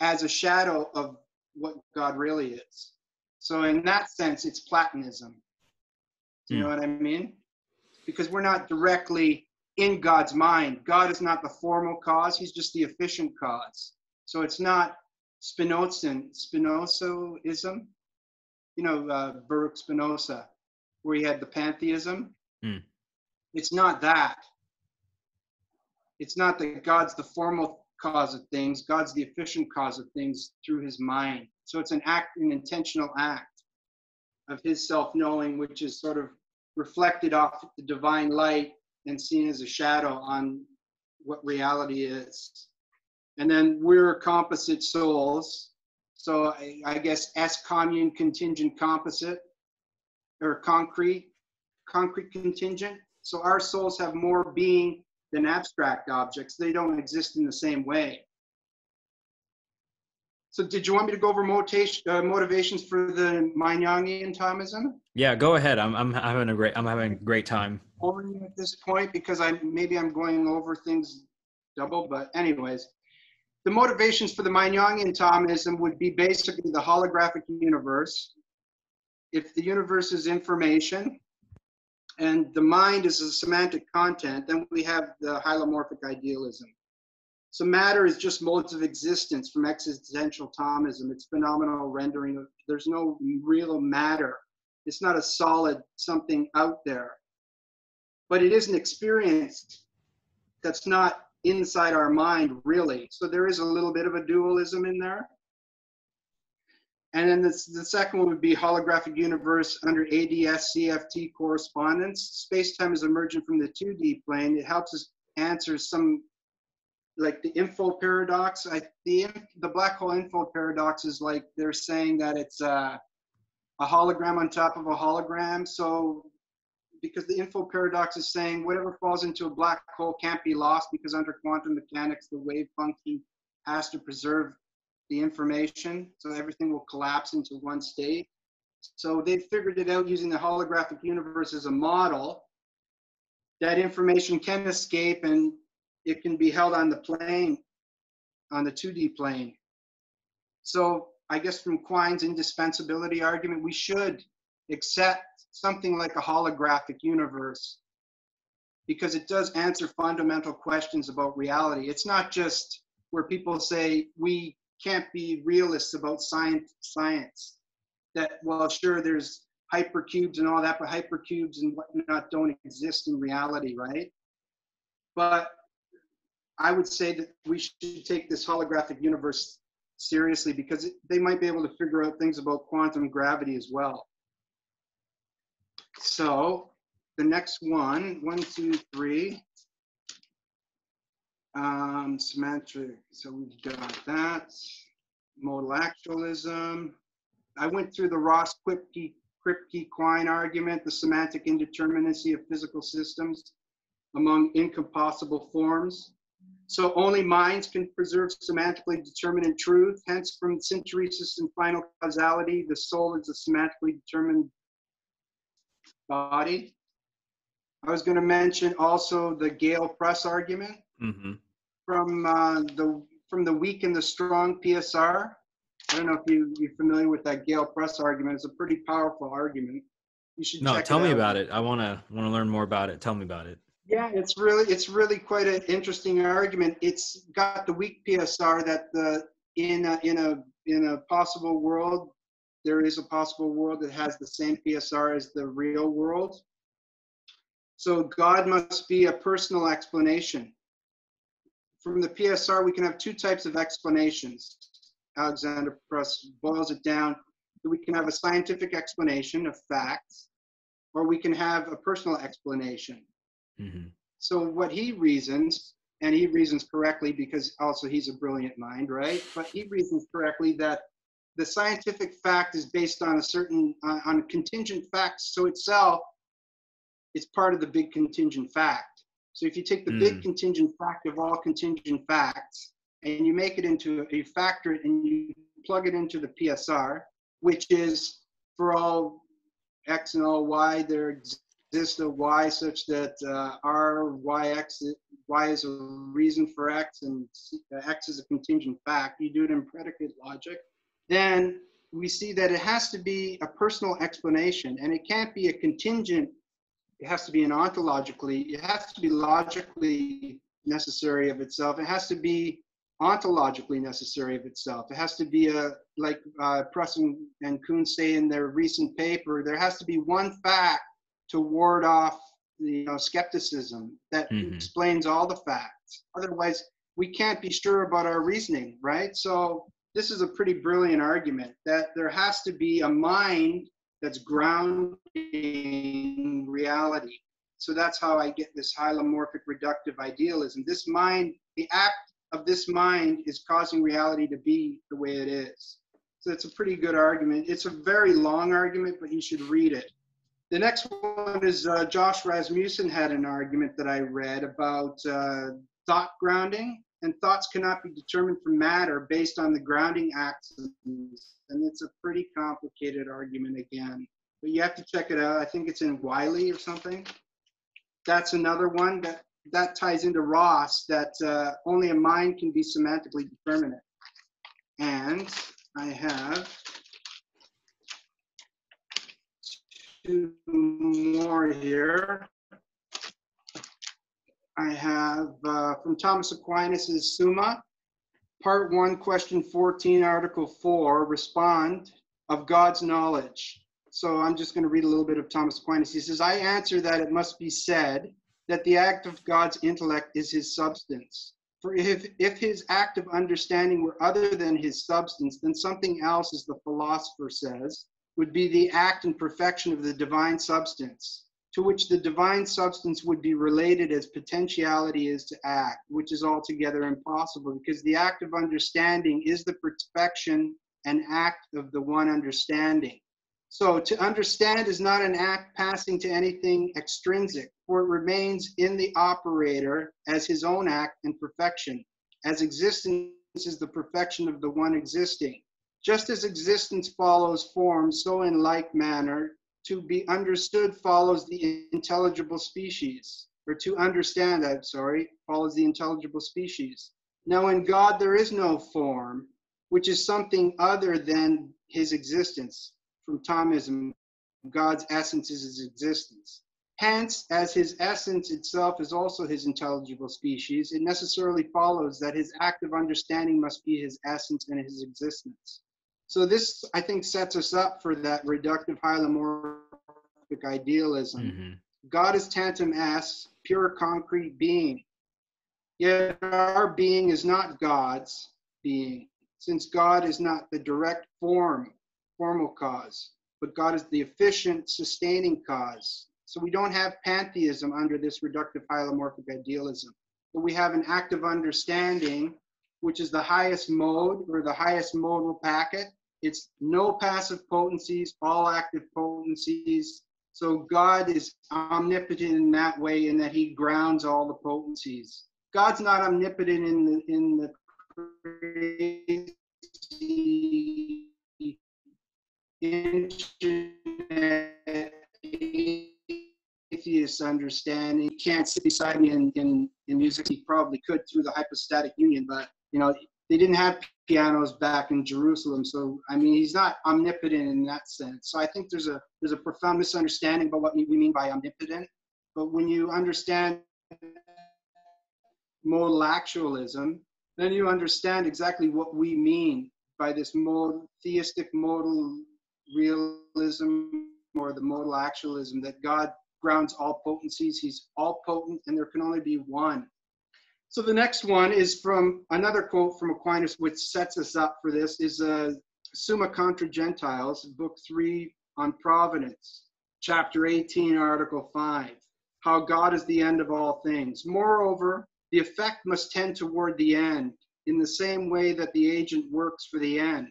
as a shadow of what God really is. So in that sense, it's Platonism. Do you mm. know what I mean? Because we're not directly in God's mind. God is not the formal cause; He's just the efficient cause. So it's not Spinozan, Spinozaism. You know, uh, Baruch Spinoza, where he had the pantheism. Mm. It's not that. It's not that God's the formal cause of things. God's the efficient cause of things through his mind. So it's an act, an intentional act of his self knowing, which is sort of reflected off the divine light and seen as a shadow on what reality is. And then we're composite souls. So I, I guess S commune contingent composite. or concrete, concrete contingent. So our souls have more being than abstract objects. They don't exist in the same way. So did you want me to go over motivation, uh, motivations for the Meinongian Thomism? Yeah, go ahead. I'm, I'm having a great I'm having a great time. At this point, because I maybe I'm going over things double, but anyways, the motivations for the Meinongian Thomism would be basically the holographic universe. If the universe is information and the mind is a semantic content, then we have the hylomorphic idealism. So matter is just modes of existence from existential Thomism. It's phenomenal rendering. Of, There's no real matter. It's not a solid something out there. But it is an experience that's not inside our mind, really. So there is a little bit of a dualism in there. And then this, the second one would be holographic universe under ADS CFT correspondence. Space-time is emergent from the 2D plane. It helps us answer some like the info paradox. I the the black hole info paradox is like they're saying that it's a, a hologram on top of a hologram. So because the info paradox is saying whatever falls into a black hole can't be lost because under quantum mechanics the wave function has to preserve the information so everything will collapse into one state so they figured it out using the holographic universe as a model that information can escape and it can be held on the plane, on the 2D plane. So I guess from Quine's indispensability argument, we should accept something like a holographic universe because it does answer fundamental questions about reality. It's not just where people say we can't be realists about science. Science that well, sure, there's hypercubes and all that, but hypercubes and whatnot don't exist in reality, right? But I would say that we should take this holographic universe seriously because they might be able to figure out things about quantum gravity as well. So the next one, one, two, three. Um, symmetric, so we've got that. Modal actualism. I went through the Ross Kripke, Kripke Quine argument, the semantic indeterminacy of physical systems among incompossible forms. So only minds can preserve semantically determinate truth. Hence, from synteresis and final causality, the soul is a semantically determined body. I was going to mention also the Gale Pruss argument mm-hmm. from uh, the from the weak and the strong PSR. I don't know if you, you're familiar with that Gale Pruss argument. It's a pretty powerful argument. You should no. tell me out. about it. I want to want to learn more about it. Tell me about it. Yeah, it's really it's really quite an interesting argument. It's got the weak PSR that the in a, in a in a possible world there is a possible world that has the same PSR as the real world. So God must be a personal explanation. From the PSR, we can have two types of explanations. Alexander Pruss boils it down. We can have a scientific explanation of facts, or we can have a personal explanation. Mm-hmm. So what he reasons, and he reasons correctly because also he's a brilliant mind, right? But he reasons correctly that the scientific fact is based on a certain uh, on contingent facts. So itself, it's part of the big contingent fact. So if you take the mm. big contingent fact of all contingent facts and you make it into a factor it and you plug it into the PSR, which is for all x and all y, there exists a y such that uh, r y x y is a reason for x and uh, x is a contingent fact you do it in predicate logic then we see that it has to be a personal explanation and it can't be a contingent it has to be an ontologically it has to be logically necessary of itself. It has to be ontologically necessary of itself. It has to be a like uh, Pruss and, and Koons say in their recent paper there has to be one fact to ward off you know skepticism that mm-hmm. explains all the facts. Otherwise we can't be sure about our reasoning right? So this is a pretty brilliant argument that there has to be a mind that's grounding reality. So that's how i get this hylomorphic reductive idealism. This mind the act of this mind is causing reality to be the way it is. So it's a pretty good argument. It's a very long argument but you should read it. The next one is uh, Josh Rasmussen had an argument that I read about uh, thought grounding, and thoughts cannot be determined from matter based on the grounding axes. And it's a pretty complicated argument again, but you have to check it out. I think it's in Wiley or something. That's another one that that ties into Ross that uh, only a mind can be semantically determinate. And I have two more here. I have uh, from Thomas Aquinas' Summa, Part 1, Question 14, Article 4, Respond of God's Knowledge. So I'm just going to read a little bit of Thomas Aquinas. He says, I answer that it must be said that the act of God's intellect is his substance. For if, if his act of understanding were other than his substance, then something else, as the philosopher says, would be the act and perfection of the divine substance, to which the divine substance would be related as potentiality is to act, which is altogether impossible because the act of understanding is the perfection and act of the one understanding. So to understand is not an act passing to anything extrinsic, for it remains in the operator as his own act and perfection, as existence is the perfection of the one existing. Just as existence follows form, so in like manner, to be understood follows the intelligible species, or to understand, I'm sorry, follows the intelligible species. Now, in God, there is no form, which is something other than his existence. From Thomism, God's essence is his existence. Hence, as his essence itself is also his intelligible species, it necessarily follows that his active understanding must be his essence and his existence. So this, I think, sets us up for that reductive hylomorphic idealism. Mm-hmm. God is tantum es, pure concrete being. Yet our being is not God's being, since God is not the direct form, formal cause, but God is the efficient, sustaining cause. So we don't have pantheism under this reductive hylomorphic idealism, but we have an active understanding, which is the highest mode or the highest modal packet, it's no passive potencies, all active potencies. So God is omnipotent in that way, in that He grounds all the potencies. God's not omnipotent in the in the crazy atheist understanding. He can't sit beside me in, in, in music. He probably could through the hypostatic union, but you know, they didn't have pianos back in Jerusalem. So I mean, he's not omnipotent in that sense. So I think there's a there's a profound misunderstanding about what we mean by omnipotent. But when you understand modal actualism, then you understand exactly what we mean by this modal, theistic modal realism or the modal actualism that God grounds all potencies. He's all potent, and there can only be one. So the next one is from another quote from Aquinas, which sets us up for this, is uh, Summa Contra Gentiles, book three on providence, chapter 18, article 5, how God is the end of all things. Moreover, the effect must tend toward the end in the same way that the agent works for the end.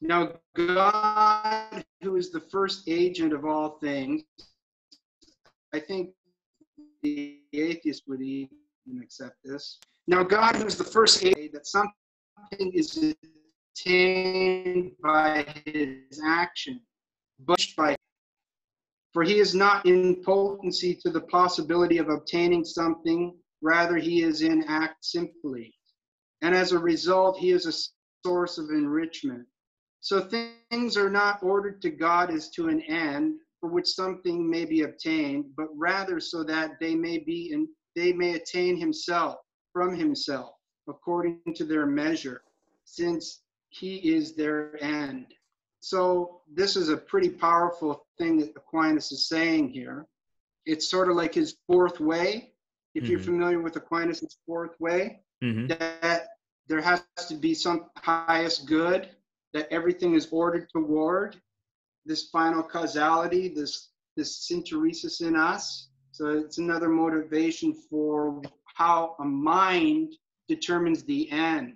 Now, God, who is the first agent of all things, I think the atheist would even accept this. Now, God is the first aid that something is attained by his action, but by for he is not in potency to the possibility of obtaining something, rather, he is in act simply. And as a result, he is a source of enrichment. So things are not ordered to God as to an end, for which something may be obtained, but rather so that they may be in, they may attain himself from himself according to their measure, since he is their end. So this is a pretty powerful thing that Aquinas is saying here. It's sort of like his fourth way. If mm-hmm. you're familiar with Aquinas' fourth way, mm-hmm. that there has to be some highest good that everything is ordered toward, this final causality, this this synteresis in us. So it's another motivation for how a mind determines the end.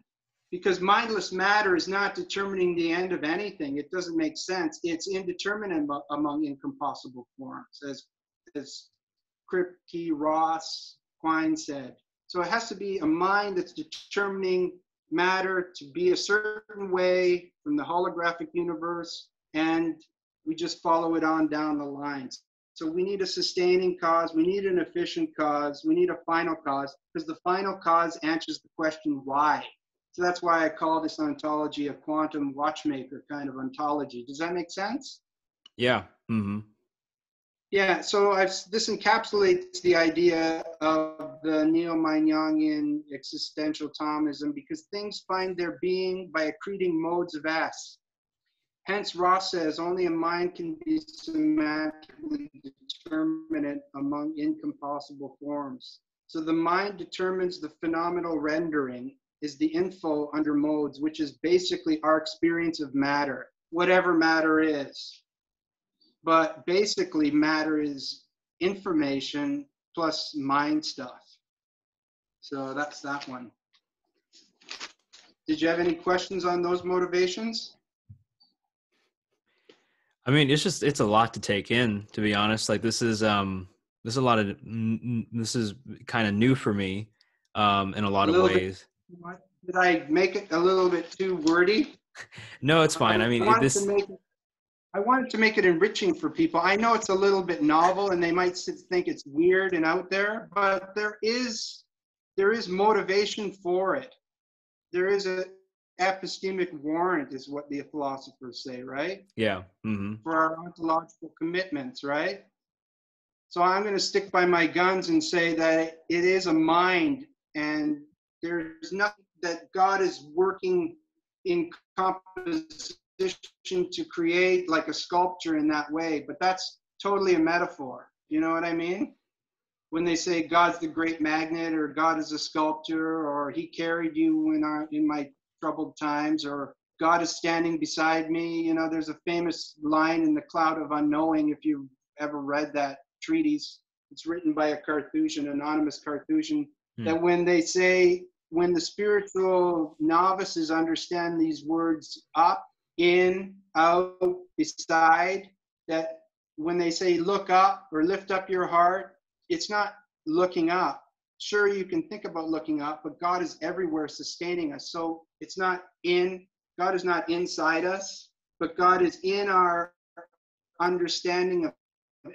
because mindless matter is not determining the end of anything. It doesn't make sense. It's indeterminate among incompossible forms, as, as Kripke, Ross, Quine said. So it has to be a mind that's determining matter to be a certain way from the holographic universe, and we just follow it on down the lines. So we need a sustaining cause, we need an efficient cause, we need a final cause, because the final cause answers the question why. So that's why I call this ontology a quantum watchmaker kind of ontology. Does that make sense? Yeah. Mm-hmm. Yeah. So I've, this encapsulates the idea of the neo-Meinongian existential Thomism because things find their being by accreting modes of S. Hence, Ross says only a mind can be semantically determinate among incompossible forms. So the mind determines the phenomenal rendering is the info under modes, which is basically our experience of matter, whatever matter is. But basically, matter is information plus mind stuff. So that's that one. Did you have any questions on those motivations? I mean, it's just it's a lot to take in, to be honest. Like this is um this is a lot of this is kind of new for me um in a lot a of ways. What? Did I make it a little bit too wordy? no, it's fine. I, I mean, this. It, I wanted to make it enriching for people. I know it's a little bit novel, and they might think it's weird and out there, but there is there is motivation for it. There is a epistemic warrant, is what the philosophers say, right? Yeah. Mm-hmm. For our ontological commitments, right? So I'm going to stick by my guns and say that it is a mind and there's nothing that God is working in composition to create like a sculpture in that way, but that's totally a metaphor. You know what I mean? When they say God's the great magnet or God is a sculptor or he carried you in our in my troubled times or God is standing beside me, you know, there's a famous line in the cloud of unknowing if you've ever read that treatise. It's written by a Carthusian, anonymous Carthusian, hmm. that when they say, when the spiritual novices understand these words up, in, out, beside, that when they say look up or lift up your heart, it's not looking up. Sure, you can think about looking up, but God is everywhere sustaining us. So it's not in, God is not inside us, but God is in our understanding of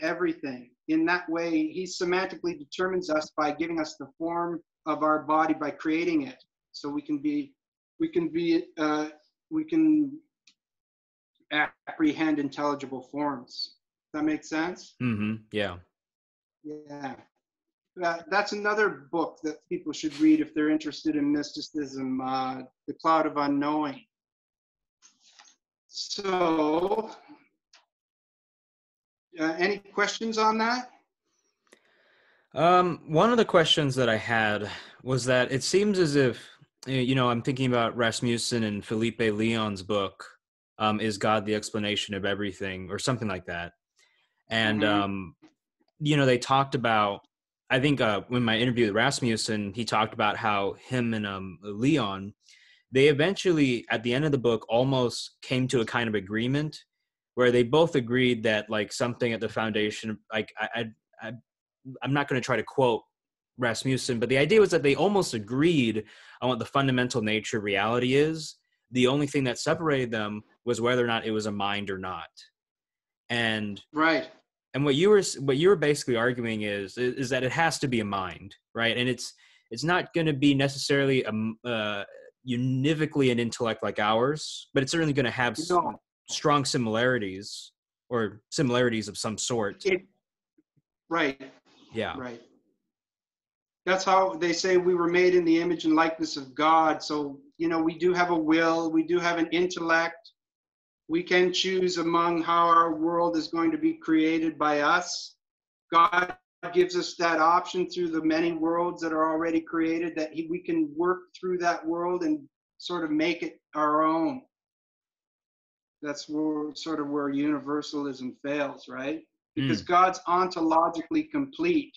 everything in that way, he semantically determines us by giving us the form of our body by creating it. So we can be, we can be, uh, we can apprehend intelligible forms. Does that make sense? Mm-hmm. Yeah. Yeah. Uh, that's another book that people should read if they're interested in mysticism, uh, The Cloud of Unknowing. So uh, any questions on that? Um, one of the questions that I had was that it seems as if, you know, I'm thinking about Rasmussen and Felipe Leon's book, um, Is God the Explanation of Everything, or something like that. And, mm-hmm. um, you know, they talked about, I think uh, when my interview with Rasmussen, he talked about how him and um, Leon, they eventually, at the end of the book, almost came to a kind of agreement where they both agreed that like something at the foundation like i, I, I i'm not going to try to quote rasmussen but the idea was that they almost agreed on what the fundamental nature reality is. The only thing that separated them was whether or not it was a mind or not. And right and what you were what you were basically arguing is is that it has to be a mind right and it's it's not going to be necessarily a uh, univocally an intellect like ours but it's certainly going to have no strong similarities or similarities of some sort. It, right. Yeah. Right. That's how they say we were made in the image and likeness of God. So, you know, we do have a will, we do have an intellect. We can choose among how our world is going to be created by us. God gives us that option through the many worlds that are already created that he, we can work through that world and sort of make it our own that's where sort of where universalism fails, right? Because mm. God's ontologically complete.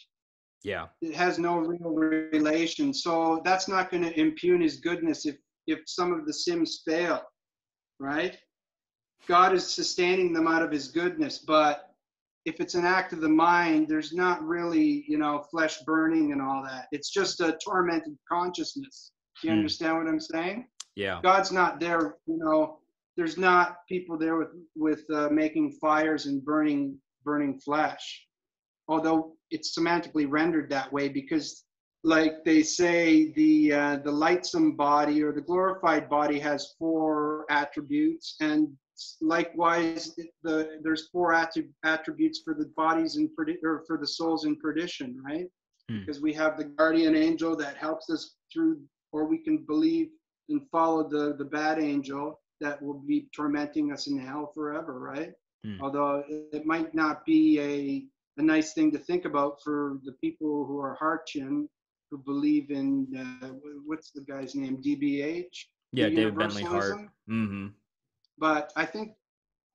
Yeah. It has no real relation. So that's not going to impugn his goodness if if some of the sims fail, right? God is sustaining them out of his goodness, but if it's an act of the mind, there's not really, you know, flesh burning and all that. It's just a tormented consciousness. Do you Hmm. understand what I'm saying? Yeah. God's not there, you know. There's not people there with with uh, making fires and burning burning flesh. Although it's semantically rendered that way because, like they say, the uh, the lightsome body or the glorified body has four attributes, and likewise, the there's four attri- attributes for the bodies perdi- or for the souls in perdition, right? Hmm. Because we have the guardian angel that helps us through, or we can believe and follow the the bad angel that will be tormenting us in hell forever, right? Hmm. Although it, might not be a a nice thing to think about for the people who are Hartian who believe in uh, what's the guy's name DBH Yeah, David Bentley Hart. Mm-hmm. But I think,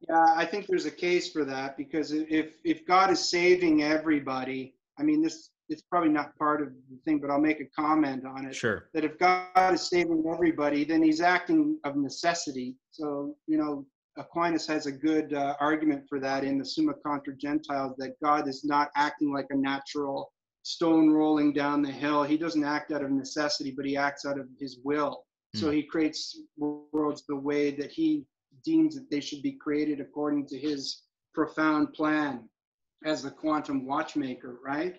yeah, I think there's a case for that because if if God is saving everybody, I mean, this it's probably not part of the thing, but I'll make a comment on it. Sure. That if God is saving everybody, then He's acting of necessity. So you know, Aquinas has a good uh, argument for that in the Summa Contra Gentiles that God is not acting like a natural stone rolling down the hill. He doesn't act out of necessity, but He acts out of His will. So Hmm. He creates worlds the way that He deems that they should be created according to his profound plan as the quantum watchmaker, right?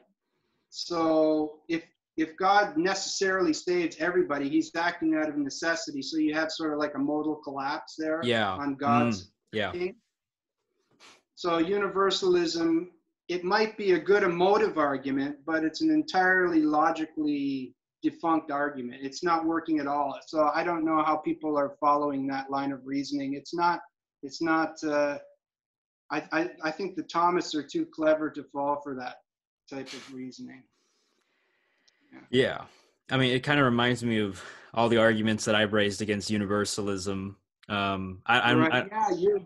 So if if God necessarily saves everybody, he's acting out of necessity. So you have sort of like a modal collapse there Yeah. on God's Mm, yeah. thinking. So universalism, it might be a good emotive argument, but it's an entirely logically defunct argument. It's not working at all. So I don't know how people are following that line of reasoning. It's not. It's not. Uh, I, I I think the Thomists are too clever to fall for that type of reasoning. Yeah. I mean, it kind of reminds me of all the arguments that I've raised against universalism. Um, I, I'm, Right, I, yeah, you're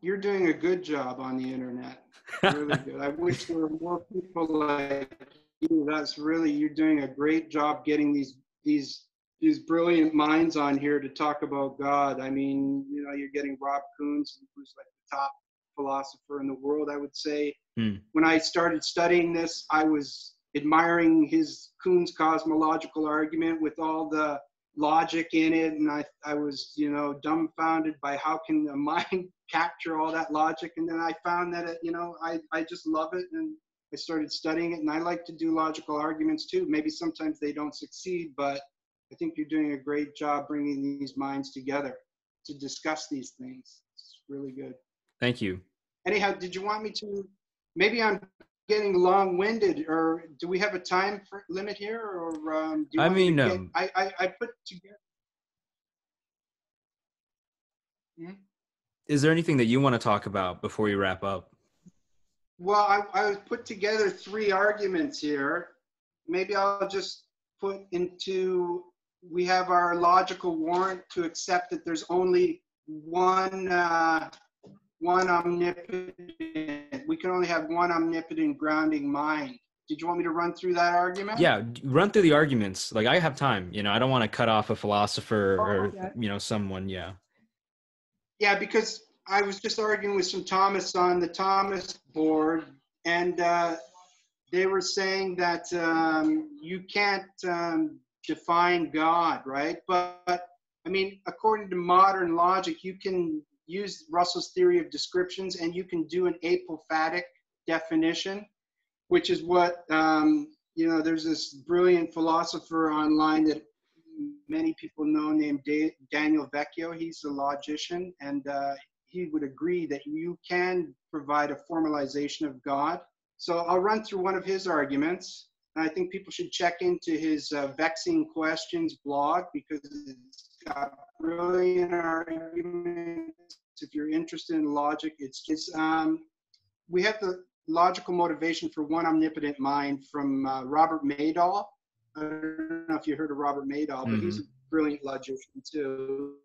you're doing a good job on the internet. Really good. I wish there were more people like you. That's really you're doing a great job getting these these these brilliant minds on here to talk about God. I mean, you know, you're getting Rob Koons, who's like the top philosopher in the world. I would say Hmm. when I started studying this, I was admiring his Koons cosmological argument with all the logic in it and I, I was you know dumbfounded by how can the mind capture all that logic and then i found that it, you know I, I just love it and i started studying it and i like to do logical arguments too maybe sometimes they don't succeed but i think you're doing a great job bringing these minds together to discuss these things it's really good thank you. anyhow did you want me to maybe i'm getting long-winded or do we have a time limit here or um, do you I me mean, get- um, I, I i put together Is there anything that you want to talk about before we wrap up? Well, I, I put together three arguments here. Maybe I'll just put into, we have our logical warrant to accept that there's only one, uh, one omnipotent, we can only have one omnipotent grounding mind. Did you want me to run through that argument? Yeah, run through the arguments. Like I have time. You know, I don't want to cut off a philosopher Oh, or okay. you know someone. Yeah. Yeah, because I was just arguing with some Thomas on the Thomas board, and uh, they were saying that um, you can't um, define God, right? But, but I mean, according to modern logic, you can use Russell's theory of descriptions, and you can do an apophatic definition, which is what um, you know. There's this brilliant philosopher online that many people know named Daniel Vecchio. He's a logician, and uh, he would agree that you can provide a formalization of God. So I'll run through one of his arguments. And I think people should check into his uh, Vexing Questions blog because it's got brilliant arguments. If you're interested in logic, it's just, um, we have the logical motivation for one omnipotent mind from uh, Robert Maydole. I don't know if you heard of Robert Maydole, but he's a brilliant logician too.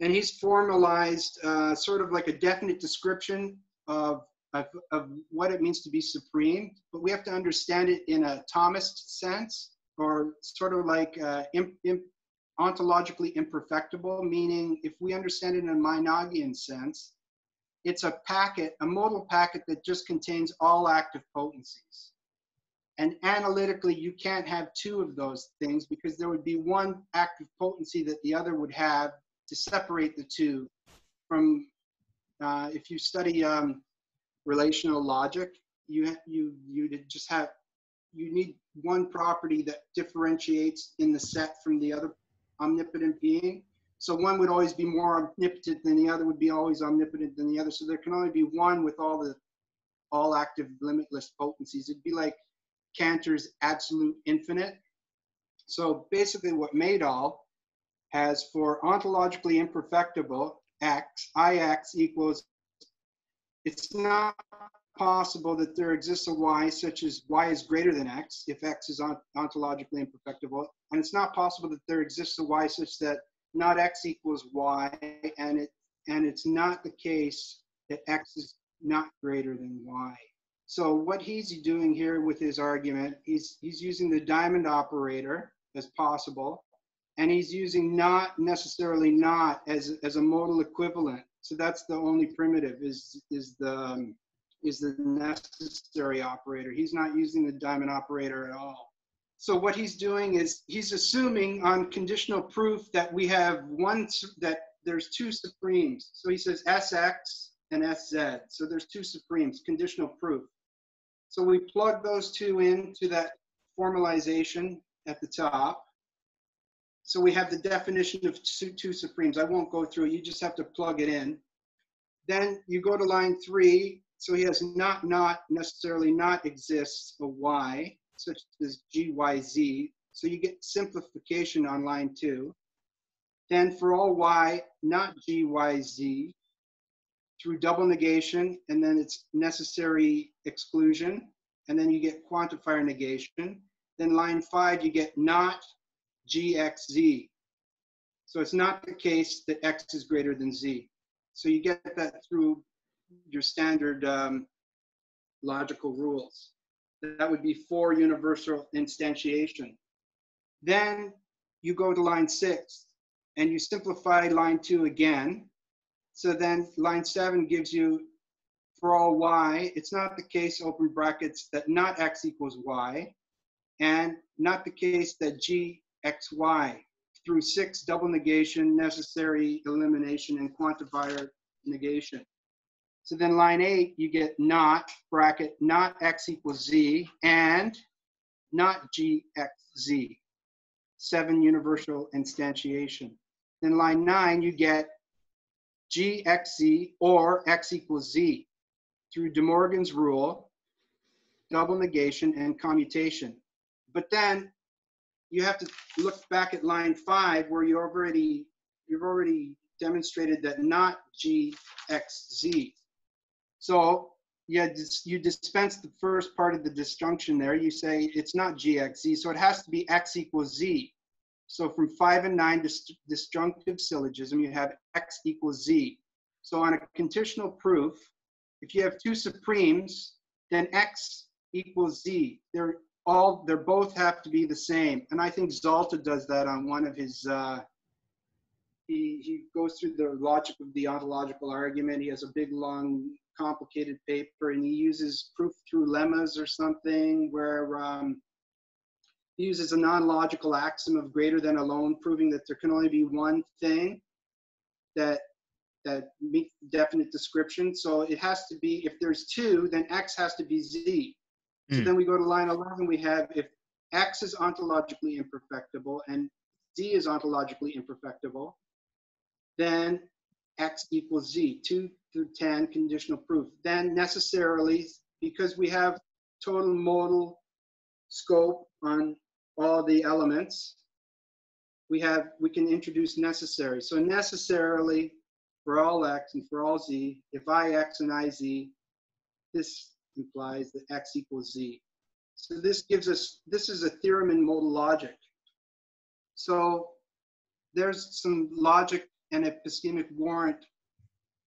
And he's formalized uh, sort of like a definite description of, of, of what it means to be supreme, but we have to understand it in a Thomist sense, or sort of like uh, imp, imp, ontologically imperfectible, meaning if we understand it in a Meinongian sense, it's a packet, a modal packet that just contains all active potencies. And analytically, you can't have two of those things because there would be one active potency that the other would have to separate the two from, uh, if you study um, relational logic, you, you, you just have, you need one property that differentiates in the set from the other omnipotent being. So one would always be more omnipotent than the other would be always omnipotent than the other. So there can only be one with all the all active limitless potencies. It'd be like Cantor's absolute infinite. So basically what Maydal has for ontologically imperfectible x, ix equals, it's not possible that there exists a y such as y is greater than x if x is ontologically imperfectible. And it's not possible that there exists a y such that not x equals y, and it and it's not the case that x is not greater than y. So what he's doing here with his argument, he's he's using the diamond operator as possible, and he's using not necessarily not as as a modal equivalent. So that's the only primitive is is the um, is the necessary operator. He's not using the diamond operator at all. So what he's doing is he's assuming on conditional proof that we have one, that there's two supremes. So he says Sx and Sz. So there's two supremes, conditional proof. So we plug those two into that formalization at the top. So we have the definition of two, supremes. I won't go through. You just have to plug it in. Then you go to line three. So he has not, not necessarily not exists a y such as GYZ. So you get simplification on line two. Then for all Y, not GYZ, through double negation, and then it's necessary exclusion, and then you get quantifier negation. Then line five, you get not GXZ. So it's not the case that X is greater than Z. So you get that through your standard um, logical rules. That would be for universal instantiation. Then you go to line six and you simplify line two again. So then line seven gives you for all y, it's not the case, open brackets, that not x equals y, and not the case that gxy through six double negation, necessary elimination, and quantifier negation. So then line eight, you get not, bracket, not x equals z, and not gxz. Seven universal instantiation. Then line nine, you get gxz or x equals z through De Morgan's rule, double negation, and commutation. But then you have to look back at line five where you already you've already demonstrated that not gxz. So yeah, you dispense the first part of the disjunction there. You say it's not GXZ, so it has to be X equals Z. So from five and nine dis disjunctive syllogism, you have X equals Z. So on a conditional proof, if you have two supremes, then X equals Z. They're all, they're both have to be the same. And I think Zalta does that on one of his, uh, he, he goes through the logic of the ontological argument. He has a big long complicated paper and he uses proof through lemmas or something where um, he uses a non-logical axiom of greater than alone, proving that there can only be one thing that that meets definite description. So it has to be, if there's two, then X has to be Z. So hmm. then we go to line 11, we have if X is ontologically imperfectible and Z is ontologically imperfectible, then X equals Z, two through 10 conditional proof. Then necessarily, because we have total modal scope on all the elements, we have, we can introduce necessary. So necessarily for all X and for all Z, if IX and IZ, this implies that X equals Z. So this gives us, this is a theorem in modal logic. So there's some logic and epistemic warrant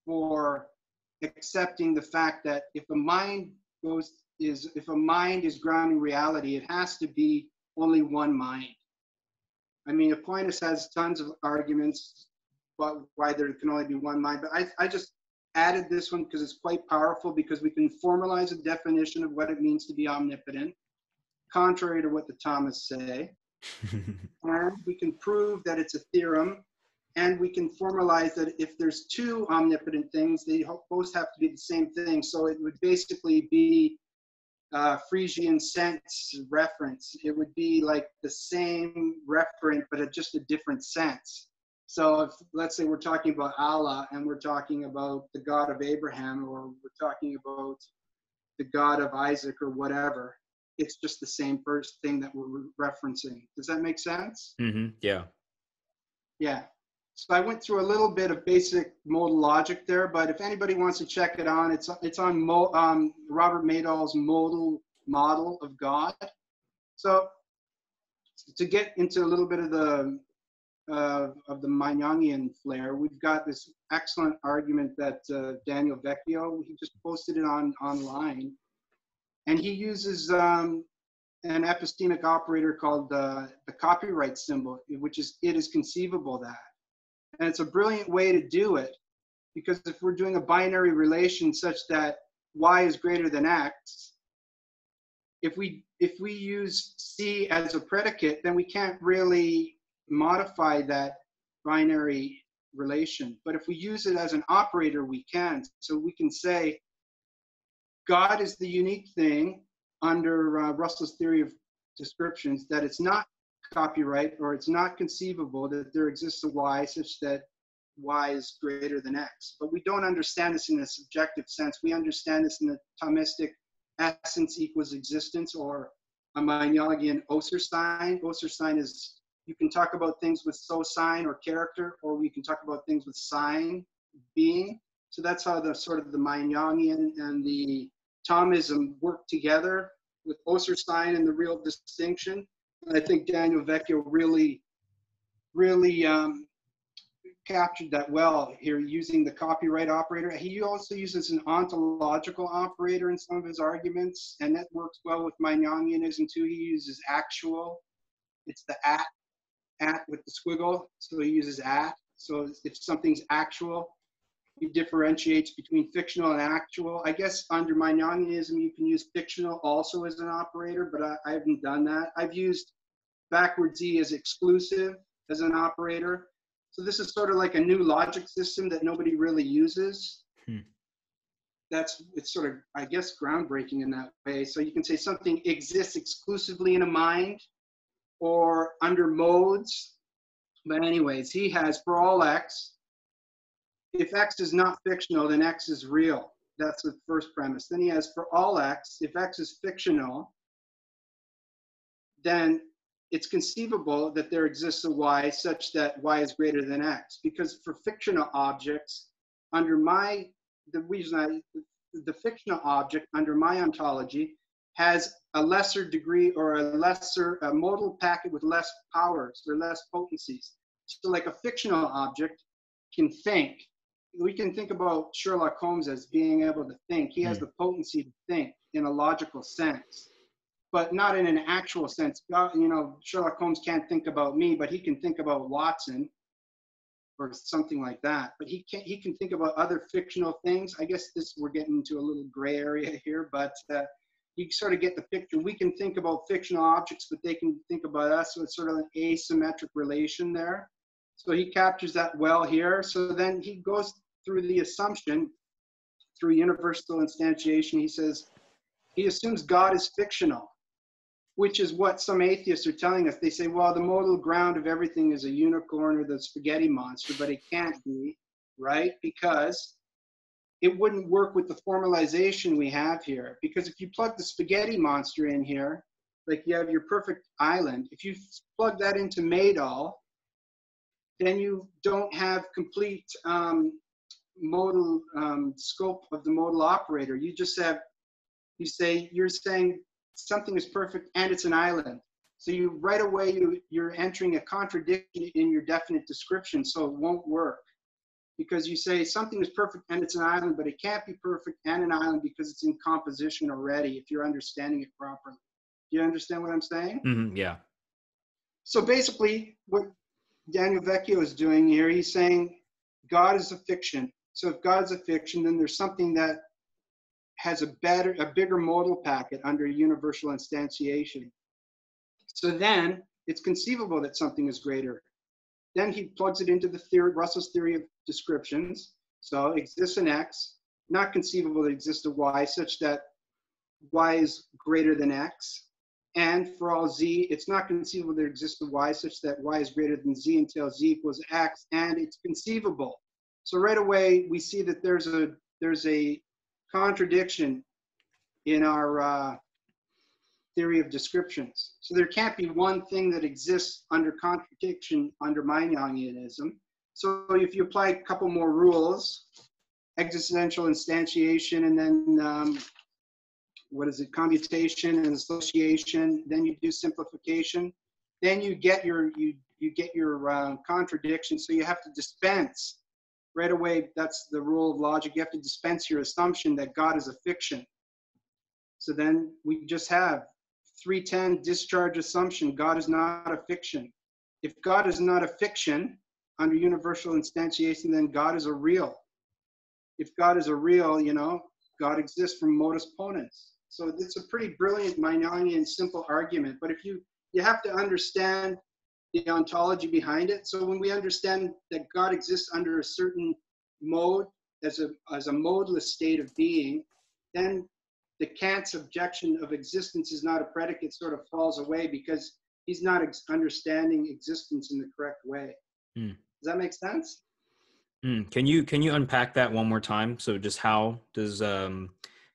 for accepting the fact that if a mind goes is if a mind is grounding reality, it has to be only one mind. I mean, Aquinas has tons of arguments about why there can only be one mind, but I, I just added this one because it's quite powerful because we can formalize a definition of what it means to be omnipotent, contrary to what the Thomists say. and we can prove that it's a theorem, and we can formalize that if there's two omnipotent things, they both have to be the same thing. So it would basically be uh, Fregean sense reference. It would be like the same referent, but at just a different sense. So if let's say we're talking about Allah and we're talking about the God of Abraham or we're talking about the God of Isaac or whatever, it's just the same first thing that we're referencing. Does that make sense? Mm-hmm. Yeah. Yeah. So I went through a little bit of basic modal logic there, but if anybody wants to check it on, it's it's on Mo, um, Robert Maydole's modal model of God. So to get into a little bit of the uh, of the Meinongian flair, we've got this excellent argument that uh, Daniel Vecchio he just posted it on online, and he uses um, an epistemic operator called uh, the copyright symbol, which is it is conceivable that. And it's a brilliant way to do it because if we're doing a binary relation such that y is greater than x, if we if we use c as a predicate, then we can't really modify that binary relation. But if we use it as an operator, we can. So we can say God is the unique thing under uh, Russell's theory of descriptions that it's not copyright or it's not conceivable that there exists a y such that y is greater than x. But we don't understand this in a subjective sense. We understand this in the Thomistic essence equals existence or a Meinongian Außersein. Außersein is you can talk about things with Sosein or character, or we can talk about things with Sein, being. So that's how the sort of the Meinongian and the Thomism work together with Außersein and the real distinction. I think Daniel Vecchio really, really um, captured that well here using the copyright operator. He also uses an ontological operator in some of his arguments, and that works well with Meinongianism too. He uses actual. It's the at, at with the squiggle, so he uses at. So if something's actual, he differentiates between fictional and actual. I guess under Meinongianism, you can use fictional also as an operator, but I, I haven't done that. I've used backwards E as exclusive as an operator. So this is sort of like a new logic system that nobody really uses. Hmm. That's it's sort of I guess groundbreaking in that way. So you can say something exists exclusively in a mind or under modes. But anyways, he has for all x. If x is not fictional, then x is real. That's the first premise. Then he has for all x, if x is fictional, then it's conceivable that there exists a y such that y is greater than x. Because for fictional objects, under my, the reason I, the fictional object under my ontology has a lesser degree or a lesser a modal packet with less powers or less potencies. So like a fictional object can think. We can think about Sherlock Holmes as being able to think. He has hmm. the potency to think in a logical sense but not in an actual sense. You know, Sherlock Holmes can't think about me, but he can think about Watson or something like that. But he can he can think about other fictional things. I guess this we're getting into a little gray area here, but uh, you sort of get the picture. We can think about fictional objects, but they can think about us. So it's sort of an asymmetric relation there. So he captures that well here. So then he goes through the assumption through universal instantiation. He says he assumes God is fictional which is what some atheists are telling us. They say, well, the modal ground of everything is a unicorn or the spaghetti monster, but it can't be, right? Because it wouldn't work with the formalization we have here. Because if you plug the spaghetti monster in here, like you have your perfect island, if you plug that into Maydole, then you don't have complete um, modal um, scope of the modal operator. You just have, you say, you're saying something is perfect and it's an island. So you right away you, you're entering a contradiction in your definite description, so it won't work. Because you say something is perfect and it's an island, but it can't be perfect and an island because it's in composition already if you're understanding it properly. Do you understand what I'm saying? Mm-hmm, yeah. So basically, what Daniel Vecchio is doing here, he's saying God is a fiction. So if God's a fiction, then there's something that has a better, a bigger modal packet under universal instantiation. So then it's conceivable that something is greater. Then he plugs it into the theory, Russell's theory of descriptions. So exists an X, not conceivable that exists a Y such that Y is greater than X. And for all Z, it's not conceivable there exists a Y such that Y is greater than Z until Z equals X, and it's conceivable. So right away, we see that there's a, there's a contradiction in our uh, theory of descriptions. So there can't be one thing that exists under contradiction under Jungianism. So if you apply a couple more rules, existential instantiation, and then um, what is it, commutation and association, then you do simplification, then you get your you you get your uh, contradiction. So you have to dispense right away. That's the rule of logic. You have to dispense your assumption that God is a fiction. So then we just have 310 discharge assumption God is not a fiction. If God is not a fiction under universal instantiation, then God is a real. If God is a real, you know, God exists from modus ponens. So it's a pretty brilliant Meinongian simple argument. But if you you have to understand the ontology behind it. So when we understand that God exists under a certain mode as a as a modeless state of being, then the Kant's objection of existence is not a predicate sort of falls away because he's not ex- understanding existence in the correct way. Mm. Does that make sense? Mm. Can you can you unpack that one more time? So just how does um,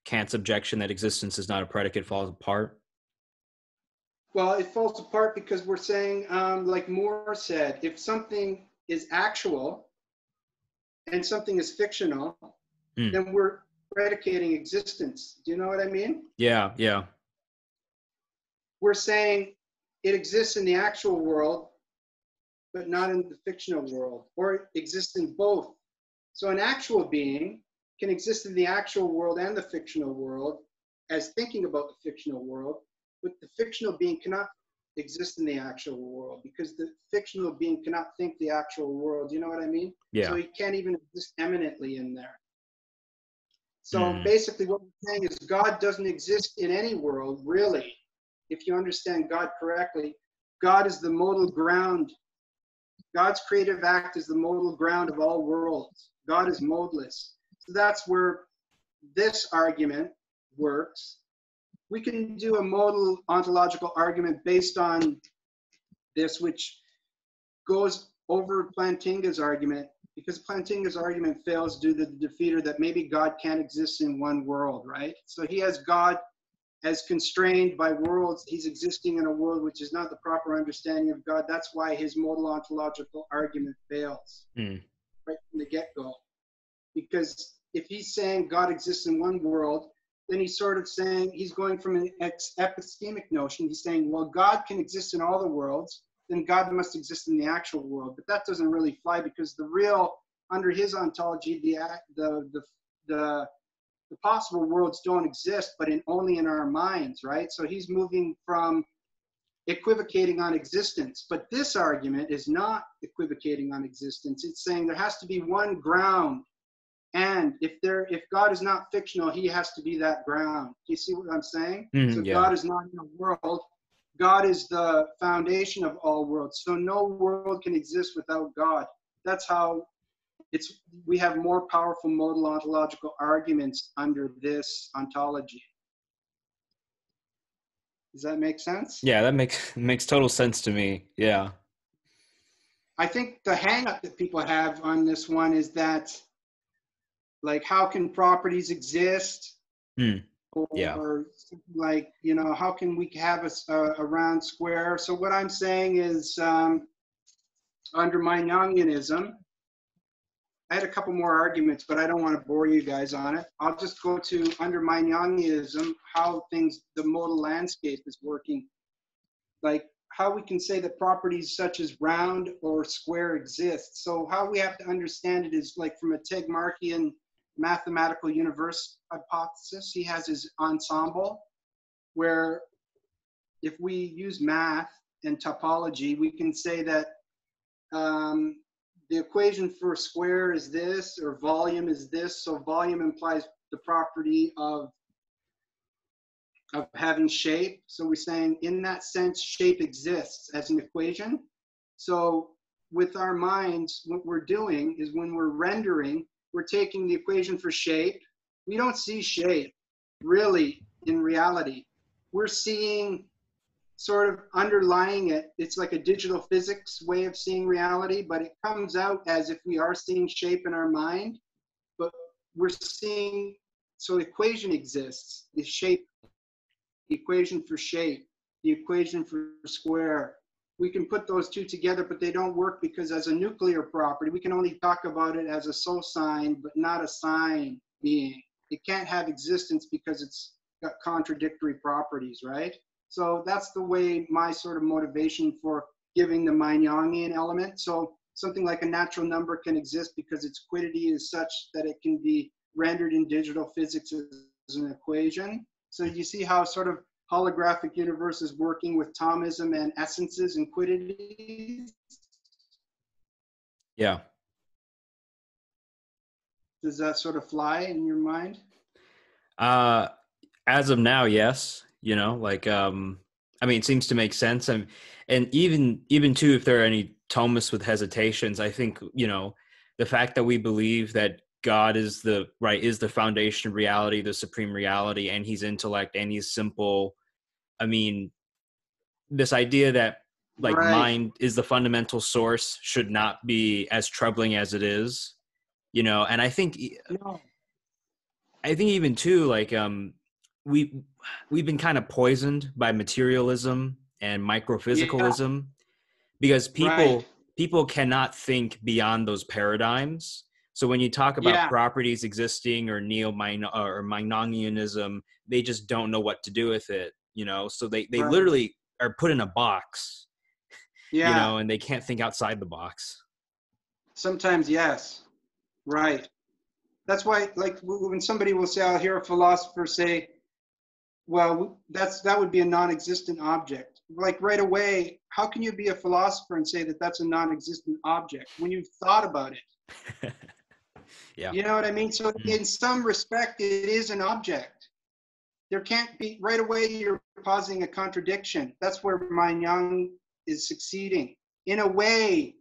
Kant's objection that existence is not a predicate falls apart? Well, it falls apart because we're saying, um, like Moore said, if something is actual and something is fictional, mm. then we're predicating existence. Do you know what I mean? Yeah, yeah. We're saying it exists in the actual world, but not in the fictional world, or it exists in both. So an actual being can exist in the actual world and the fictional world as thinking about the fictional world, but the fictional being cannot exist in the actual world because the fictional being cannot think the actual world. You know what I mean? Yeah. So he can't even exist eminently in there. So mm. basically, what we're saying is God doesn't exist in any world, really. If you understand God correctly, God is the modal ground. God's creative act is the modal ground of all worlds. God is modeless. So that's where this argument works. We can do a modal ontological argument based on this, which goes over Plantinga's argument because Plantinga's argument fails due to the defeater that maybe God can't exist in one world, right? So he has God as constrained by worlds. He's existing in a world which is not the proper understanding of God. That's why his modal ontological argument fails mm. right from the get go. Because if he's saying God exists in one world, then he's sort of saying he's going from an epistemic notion. He's saying, well, God can exist in all the worlds, then God must exist in the actual world. But that doesn't really fly because the real, under his ontology, the the the the, the possible worlds don't exist, but in only in our minds, right? So he's moving from equivocating on existence. But this argument is not equivocating on existence. It's saying there has to be one ground. And if there if God is not fictional, he has to be that ground. Do you see what I'm saying? Mm, so yeah. God is not in a world God is the foundation of all worlds. So no world can exist without God. That's how it's we have more powerful modal ontological arguments under this ontology. Does that make sense? Yeah, that makes makes total sense to me. Yeah. I think the hangup that people have on this one is that like how can properties exist? Hmm or yeah. like you know how can we have a, a, round square? So what i'm saying is um, under Jungianism, i had a couple more arguments but i don't want to bore you guys on it. I'll just go to under Jungianism, how things the modal landscape is working. Like how we can say that properties such as round or square exist. So how we have to understand it is like from a tegmarkian mathematical universe hypothesis. He has his ensemble where if we use math and topology, we can say that um, the equation for square is this, or volume is this. So volume implies the property of of having shape. So we're saying in that sense, shape exists as an equation. So with our minds, what we're doing is when we're rendering, we're taking the equation for shape. We don't see shape really in reality. We're seeing sort of underlying it, it's like a digital physics way of seeing reality, but it comes out as if we are seeing shape in our mind, but we're seeing, so equation exists, the shape, the equation for shape, the equation for square. We can put those two together, but they don't work because as a nuclear property, we can only talk about it as a Sosein, but not a Sein being. It can't have existence because it's got contradictory properties, right? So that's the way my sort of motivation for giving the Meinongian element. So something like a natural number can exist because its quiddity is such that it can be rendered in digital physics as an equation. So you see how sort of holographic universe is working with Thomism and essences and quiddities? Yeah. Does that sort of fly in your mind? Uh, as of now, yes you know like um i mean it seems to make sense and and even even too if there are any thomists with hesitations i think you know the fact that we believe that god is the right is the foundation of reality the supreme reality and he's intellect and he's simple i mean this idea that like right. mind is the fundamental source should not be as troubling as it is you know and i think no. i think even too like um we we've been kind of poisoned by materialism and microphysicalism yeah. because people right. people cannot think beyond those paradigms. So when you talk about yeah. properties existing or neo or Meinongianism, they just don't know what to do with it, you know. So they they right. literally are put in a box, yeah. you know, and they can't think outside the box. Sometimes, yes, right. That's why, like, when somebody will say, "I'll hear a philosopher say," well that's that would be a non-existent object like right away how can you be a philosopher and say that that's a non-existent object when you've thought about it yeah. You know what i mean? So mm-hmm. in some respect it is an object. There can't be right away you're causing a contradiction. That's where Young is succeeding. In a way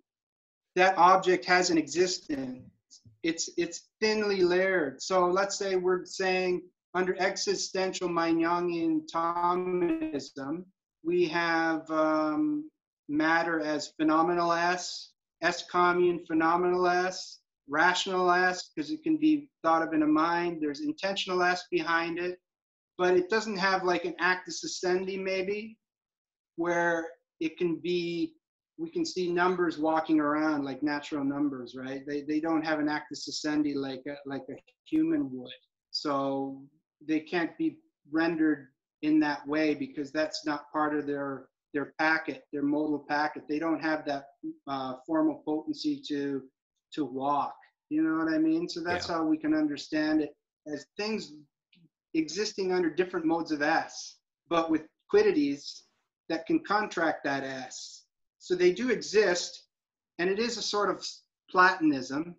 that object has an existence. It's it's thinly layered. So let's say we're saying under existential Meinongian Thomism, we have um, matter as phenomenal S, S commune phenomenal S, rational S, because it can be thought of in a mind. There's intentional S behind it, but it doesn't have like an actus essendi maybe, where it can be, we can see numbers walking around like natural numbers, right? They, they don't have an actus essendi like a, like a human would. So they can't be rendered in that way because that's not part of their their packet, their modal packet. They don't have that uh, formal potency to to walk. You know what I mean? So that's yeah. how we can understand it as things existing under different modes of S, but with quiddities that can contract that S. So they do exist, and it is a sort of Platonism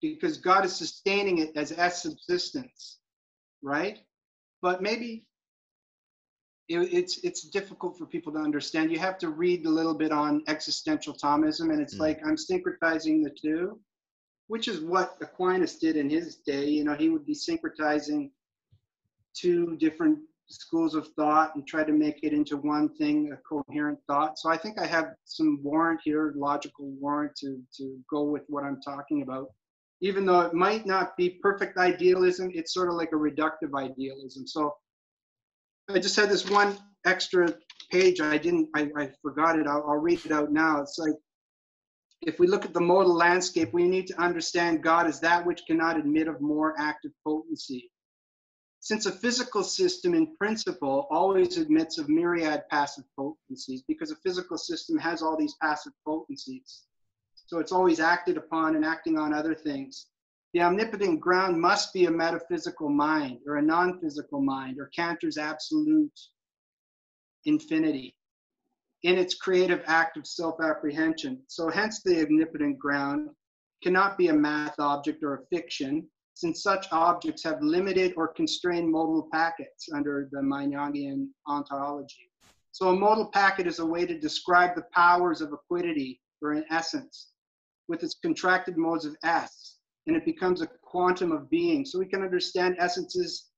because God is sustaining it as S subsistence right? But maybe it, it's it's difficult for people to understand. You have to read a little bit on existential Thomism, and it's mm. like I'm syncretizing the two, which is what Aquinas did in his day. You know, he would be syncretizing two different schools of thought and try to make it into one thing, a coherent thought. So I think I have some warrant here, logical warrant to to go with what I'm talking about even though it might not be perfect idealism, it's sort of like a reductive idealism. So I just had this one extra page. I didn't, I, I forgot it. I'll, I'll read it out now. It's like, if we look at the modal landscape, we need to understand God as that which cannot admit of more active potency. Since a physical system in principle always admits of myriad passive potencies, because a physical system has all these passive potencies. So it's always acted upon and acting on other things. The omnipotent ground must be a metaphysical mind or a non physical mind or Cantor's absolute infinity. In its creative act of self-apprehension. So hence the omnipotent ground cannot be a math object or a fiction, since such objects have limited or constrained modal packets under the Meinongian ontology. So a modal packet is a way to describe the powers of a quiddity or an essence with its contracted modes of S, and it becomes a quantum of being. So we can understand essences,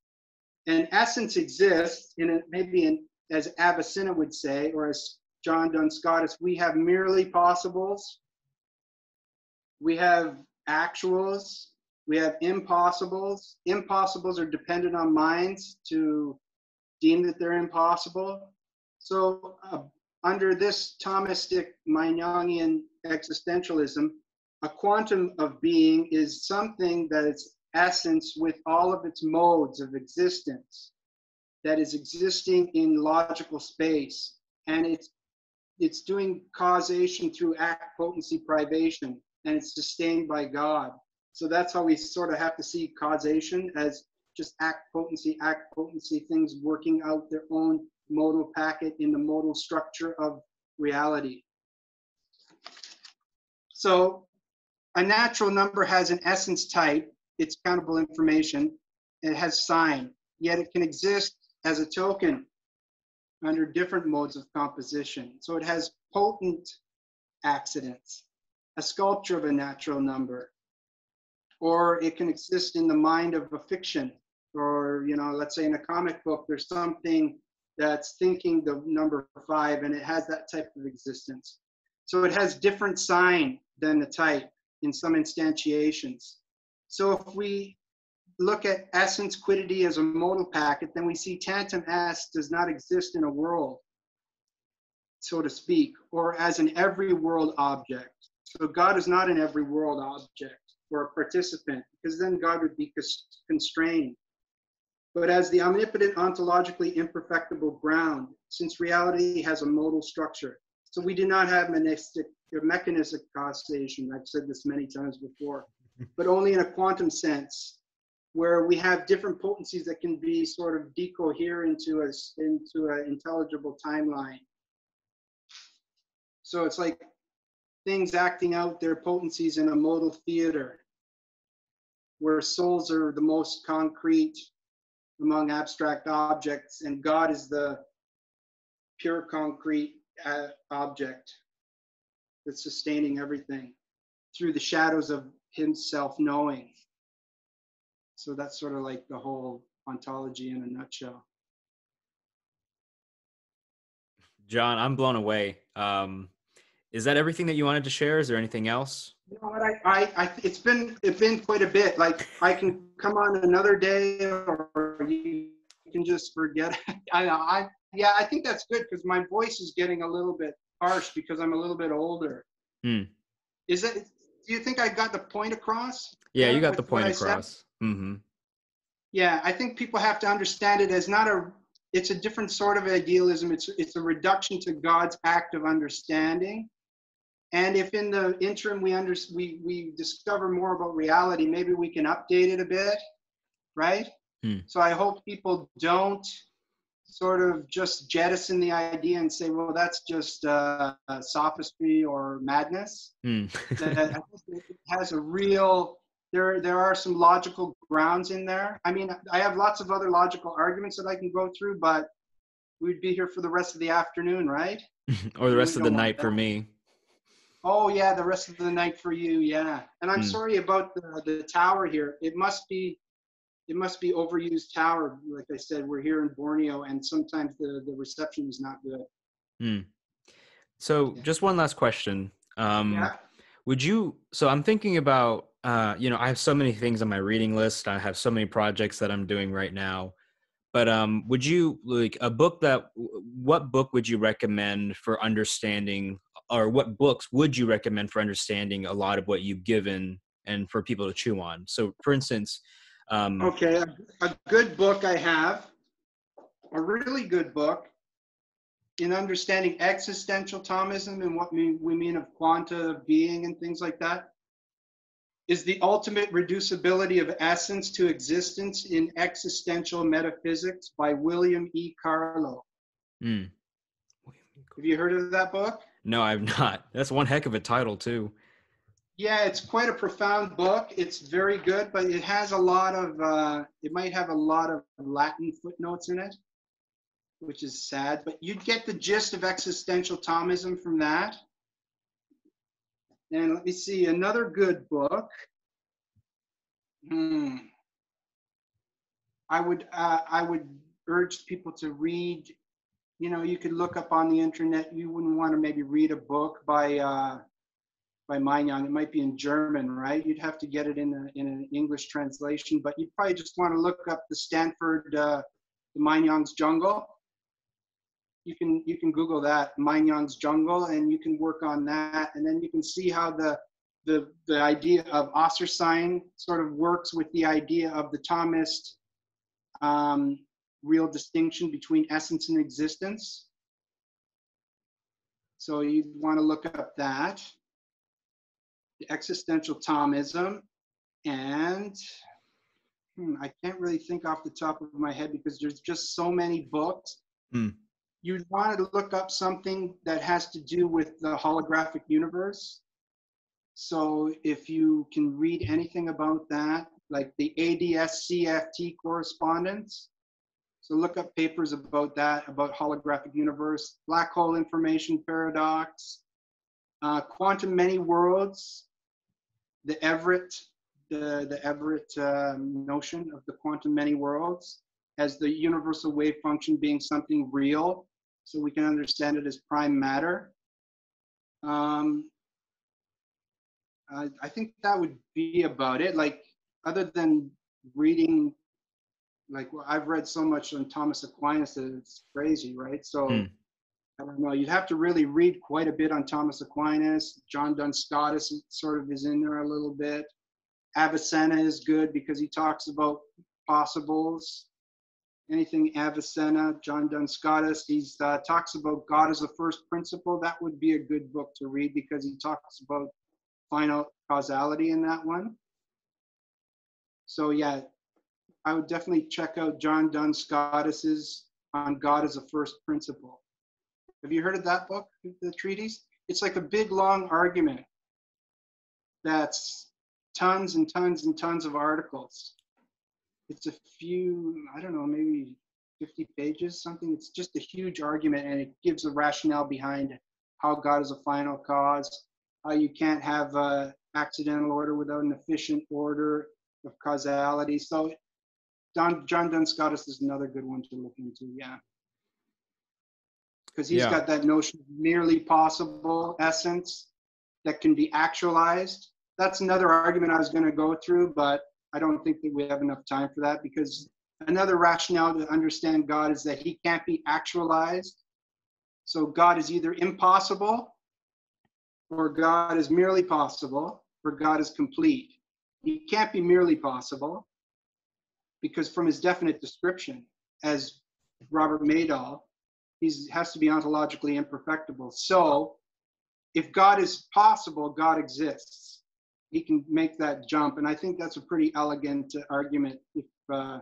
and essence exists in a, maybe in, as Avicenna would say, or as John Duns Scotus, we have merely possibles, we have actuals, we have impossibles. Impossibles are dependent on minds to deem that they're impossible. So, uh, under this Thomistic Meinongian existentialism, a quantum of being is something that is essence with all of its modes of existence that is existing in logical space and it's it's doing causation through act potency privation and it's sustained by god. So that's how we sort of have to see causation as just act potency act potency things working out their own modal packet in the modal structure of reality. So a natural number has an essence type, it's countable information, it has sign, yet it can exist as a token under different modes of composition. So it has potent accidents, a sculpture of a natural number, or it can exist in the mind of a fiction, or, you know, let's say in a comic book, there's something that's thinking the number five and it has that type of existence. So it has different sign than the type in some instantiations. So if we look at essence quiddity as a modal packet, then we see tantum s does not exist in a world, so to speak, or as an every world object. So God is not an every world object or a participant, because then God would be constrained. But as the omnipotent ontologically imperfectible ground, since reality has a modal structure. So we do not have monistic uh, mechanistic causation. I've said this many times before, but only in a quantum sense, where we have different potencies that can be sort of decohere into a into an intelligible timeline. So it's like things acting out their potencies in a modal theater, where souls are the most concrete among abstract objects, and God is the pure concrete uh, object that's sustaining everything through the shadows of himself knowing. So that's sort of like the whole ontology in a nutshell. John, I'm blown away. Um, is that everything that you wanted to share? Is there anything else? You know what? I, I, I, it's been, it's been quite a bit. Like I can come on another day, or you can just forget. I, I, yeah, I think that's good because my voice is getting a little bit harsh because I'm a little bit older. Hmm. Is it? Do you think I got the point across? Yeah, you got the point across. Mm-hmm. Yeah, I think people have to understand it as not a. It's a different sort of idealism. It's it's a reduction to God's act of understanding. And if in the interim we under we we discover more about reality, maybe we can update it a bit, right? Hmm. So I hope people don't sort of just jettison the idea and say, well, that's just uh, sophistry or madness. Mm. that, it has a real, there, there are some logical grounds in there. I mean, I have lots of other logical arguments that I can go through, but we'd be here for the rest of the afternoon, right? or the rest of the night for me. Oh yeah, the rest of the night for you, yeah. And I'm mm. sorry about the, the tower here. It must be it must be overused tower. Like I said, we're here in Borneo, and sometimes the the reception is not good. Hmm. So, yeah. just one last question. Um, yeah. Would you? So, I'm thinking about. Uh, you know, I have so many things on my reading list. I have so many projects that I'm doing right now. But um, would you like a book that? What book would you recommend for understanding, or what books would you recommend for understanding a lot of what you've given and for people to chew on? So, for instance, um, okay, a, a good book I have, a really good book in understanding existential Thomism and what we, mean of quanta being and things like that is the ultimate reducibility of essence to existence in existential metaphysics by William E. Carlo. Mm. Have you heard of that book? No, I've not. That's one heck of a title too. Yeah, it's quite a profound book. It's very good, but it has a lot of, uh, it might have a lot of Latin footnotes in it, which is sad, but you'd get the gist of existential Thomism from that. And let me see, another good book. Hmm. I would, uh, I would urge people to read, you know, you could look up on the internet, you wouldn't want to maybe read a book by, uh, by Meinong. It might be in German, right? You'd have to get it in, a, in an English translation, but you'd probably just want to look up the Stanford, uh, the Meinong's Jungle. You can you can Google that Meinong's Jungle, and you can work on that, and then you can see how the the the idea of Außersein sort of works with the idea of the Thomist um, real distinction between essence and existence. So you want to look up that the existential Thomism, and hmm, I can't really think off the top of my head because there's just so many books. Hmm. You want to look up something that has to do with the holographic universe. So if you can read anything about that, like the ADS CFT correspondence. So look up papers about that, about holographic universe, black hole information paradox, uh, quantum many worlds, the Everett, the, the Everett um, notion of the quantum many worlds as the universal wave function being something real, so we can understand it as prime matter. Um, I, I think that would be about it. Like, other than reading, like, well, I've read so much on Thomas Aquinas that it's crazy, right? So, Mm. I don't know. You'd have to really read quite a bit on Thomas Aquinas. John Duns Scotus sort of is in there a little bit. Avicenna is good because he talks about possibles. Anything Avicenna, John Duns Scotus, he uh, talks about God as a first principle. That would be a good book to read because he talks about final causality in that one. So yeah, I would definitely check out John Duns Scotus's on God as a first principle. Have you heard of that book, the treatise? It's like a big long argument that's tons and tons and tons of articles. It's a few, I don't know, maybe 50 pages, something. It's just a huge argument and it gives the rationale behind how God is a final cause, how you can't have a accidental order without an efficient order of causality. So Don, John Duns Scotus is another good one to look into, yeah because he's Yeah. got that notion of merely possible essence that can be actualized. That's another argument I was going to go through, but I don't think that we have enough time for that because another rationale to understand God is that he can't be actualized. So God is either impossible or God is merely possible or God is complete. He can't be merely possible because from his definite description as Robert Maydole, he has to be ontologically imperfectible. So, if God is possible, God exists. He can make that jump, and I think that's a pretty elegant uh, argument. If uh,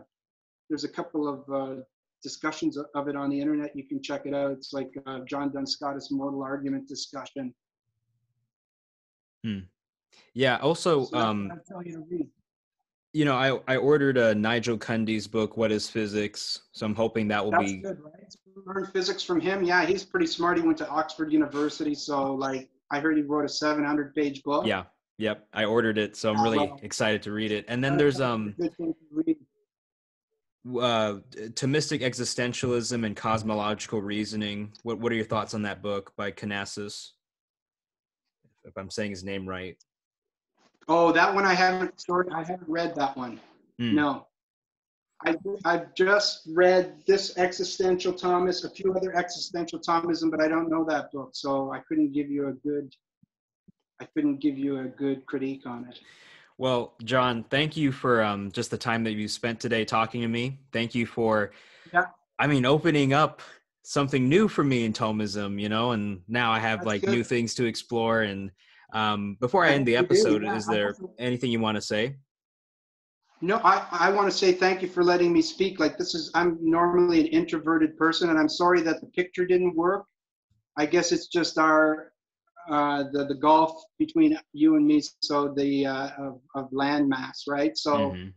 there's a couple of uh, discussions of- it on the internet, you can check it out. It's like uh, John Duns Scotus modal argument discussion. Hmm. Yeah. Also, So um, what I tell you you know, I I ordered a Nigel Cundy's book, What Is Physics? So I'm hoping that will That's be good, right? Learn physics from him. Yeah, he's pretty smart. He went to Oxford University, so like I heard he wrote a 700 page book. yeah. Yep. I ordered it, so I'm really excited to read it. And then there's um good thing to read. uh Thomistic Existentialism and Cosmological Reasoning. What what are your thoughts on that book by Knasas? If I'm saying his name right. Oh, that one I haven't sorry, I haven't read that one. Hmm. No. I I've just read this existential Thomas, a few other existential Thomism, but I don't know that book, so I couldn't give you a good I couldn't give you a good critique on it. Well, John, thank you for um, just the time that you spent today talking to me. Thank you for, Yeah. I mean, opening up something new for me in Thomism, you know, and now I have That's like good. new things to explore. And um, before I end the episode, yeah. is there anything you want to say? No, I, I want to say thank you for letting me speak. Like this is, I'm normally an introverted person, and I'm sorry that the picture didn't work. I guess it's just our uh, the the gulf between you and me. So the uh, of, of land mass, right? So Mhm.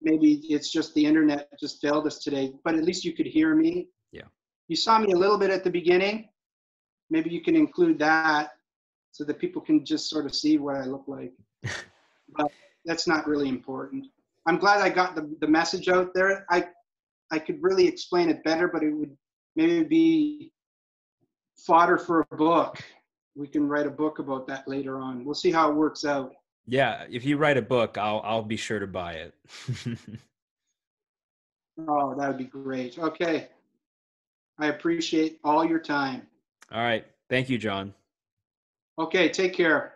maybe it's just the internet just failed us today. But at least you could hear me. Yeah. You saw me a little bit at the beginning. Maybe you can include that so that people can just sort of see what I look like. but that's not really important. I'm glad I got the, the message out there. I I could really explain it better, but it would maybe be fodder for a book. We can write a book about that later on. We'll see how it works out. Yeah, if you write a book, I'll I'll be sure to buy it. Oh, that would be great. Okay. I appreciate all your time. All right. Thank you, John. Okay, take care.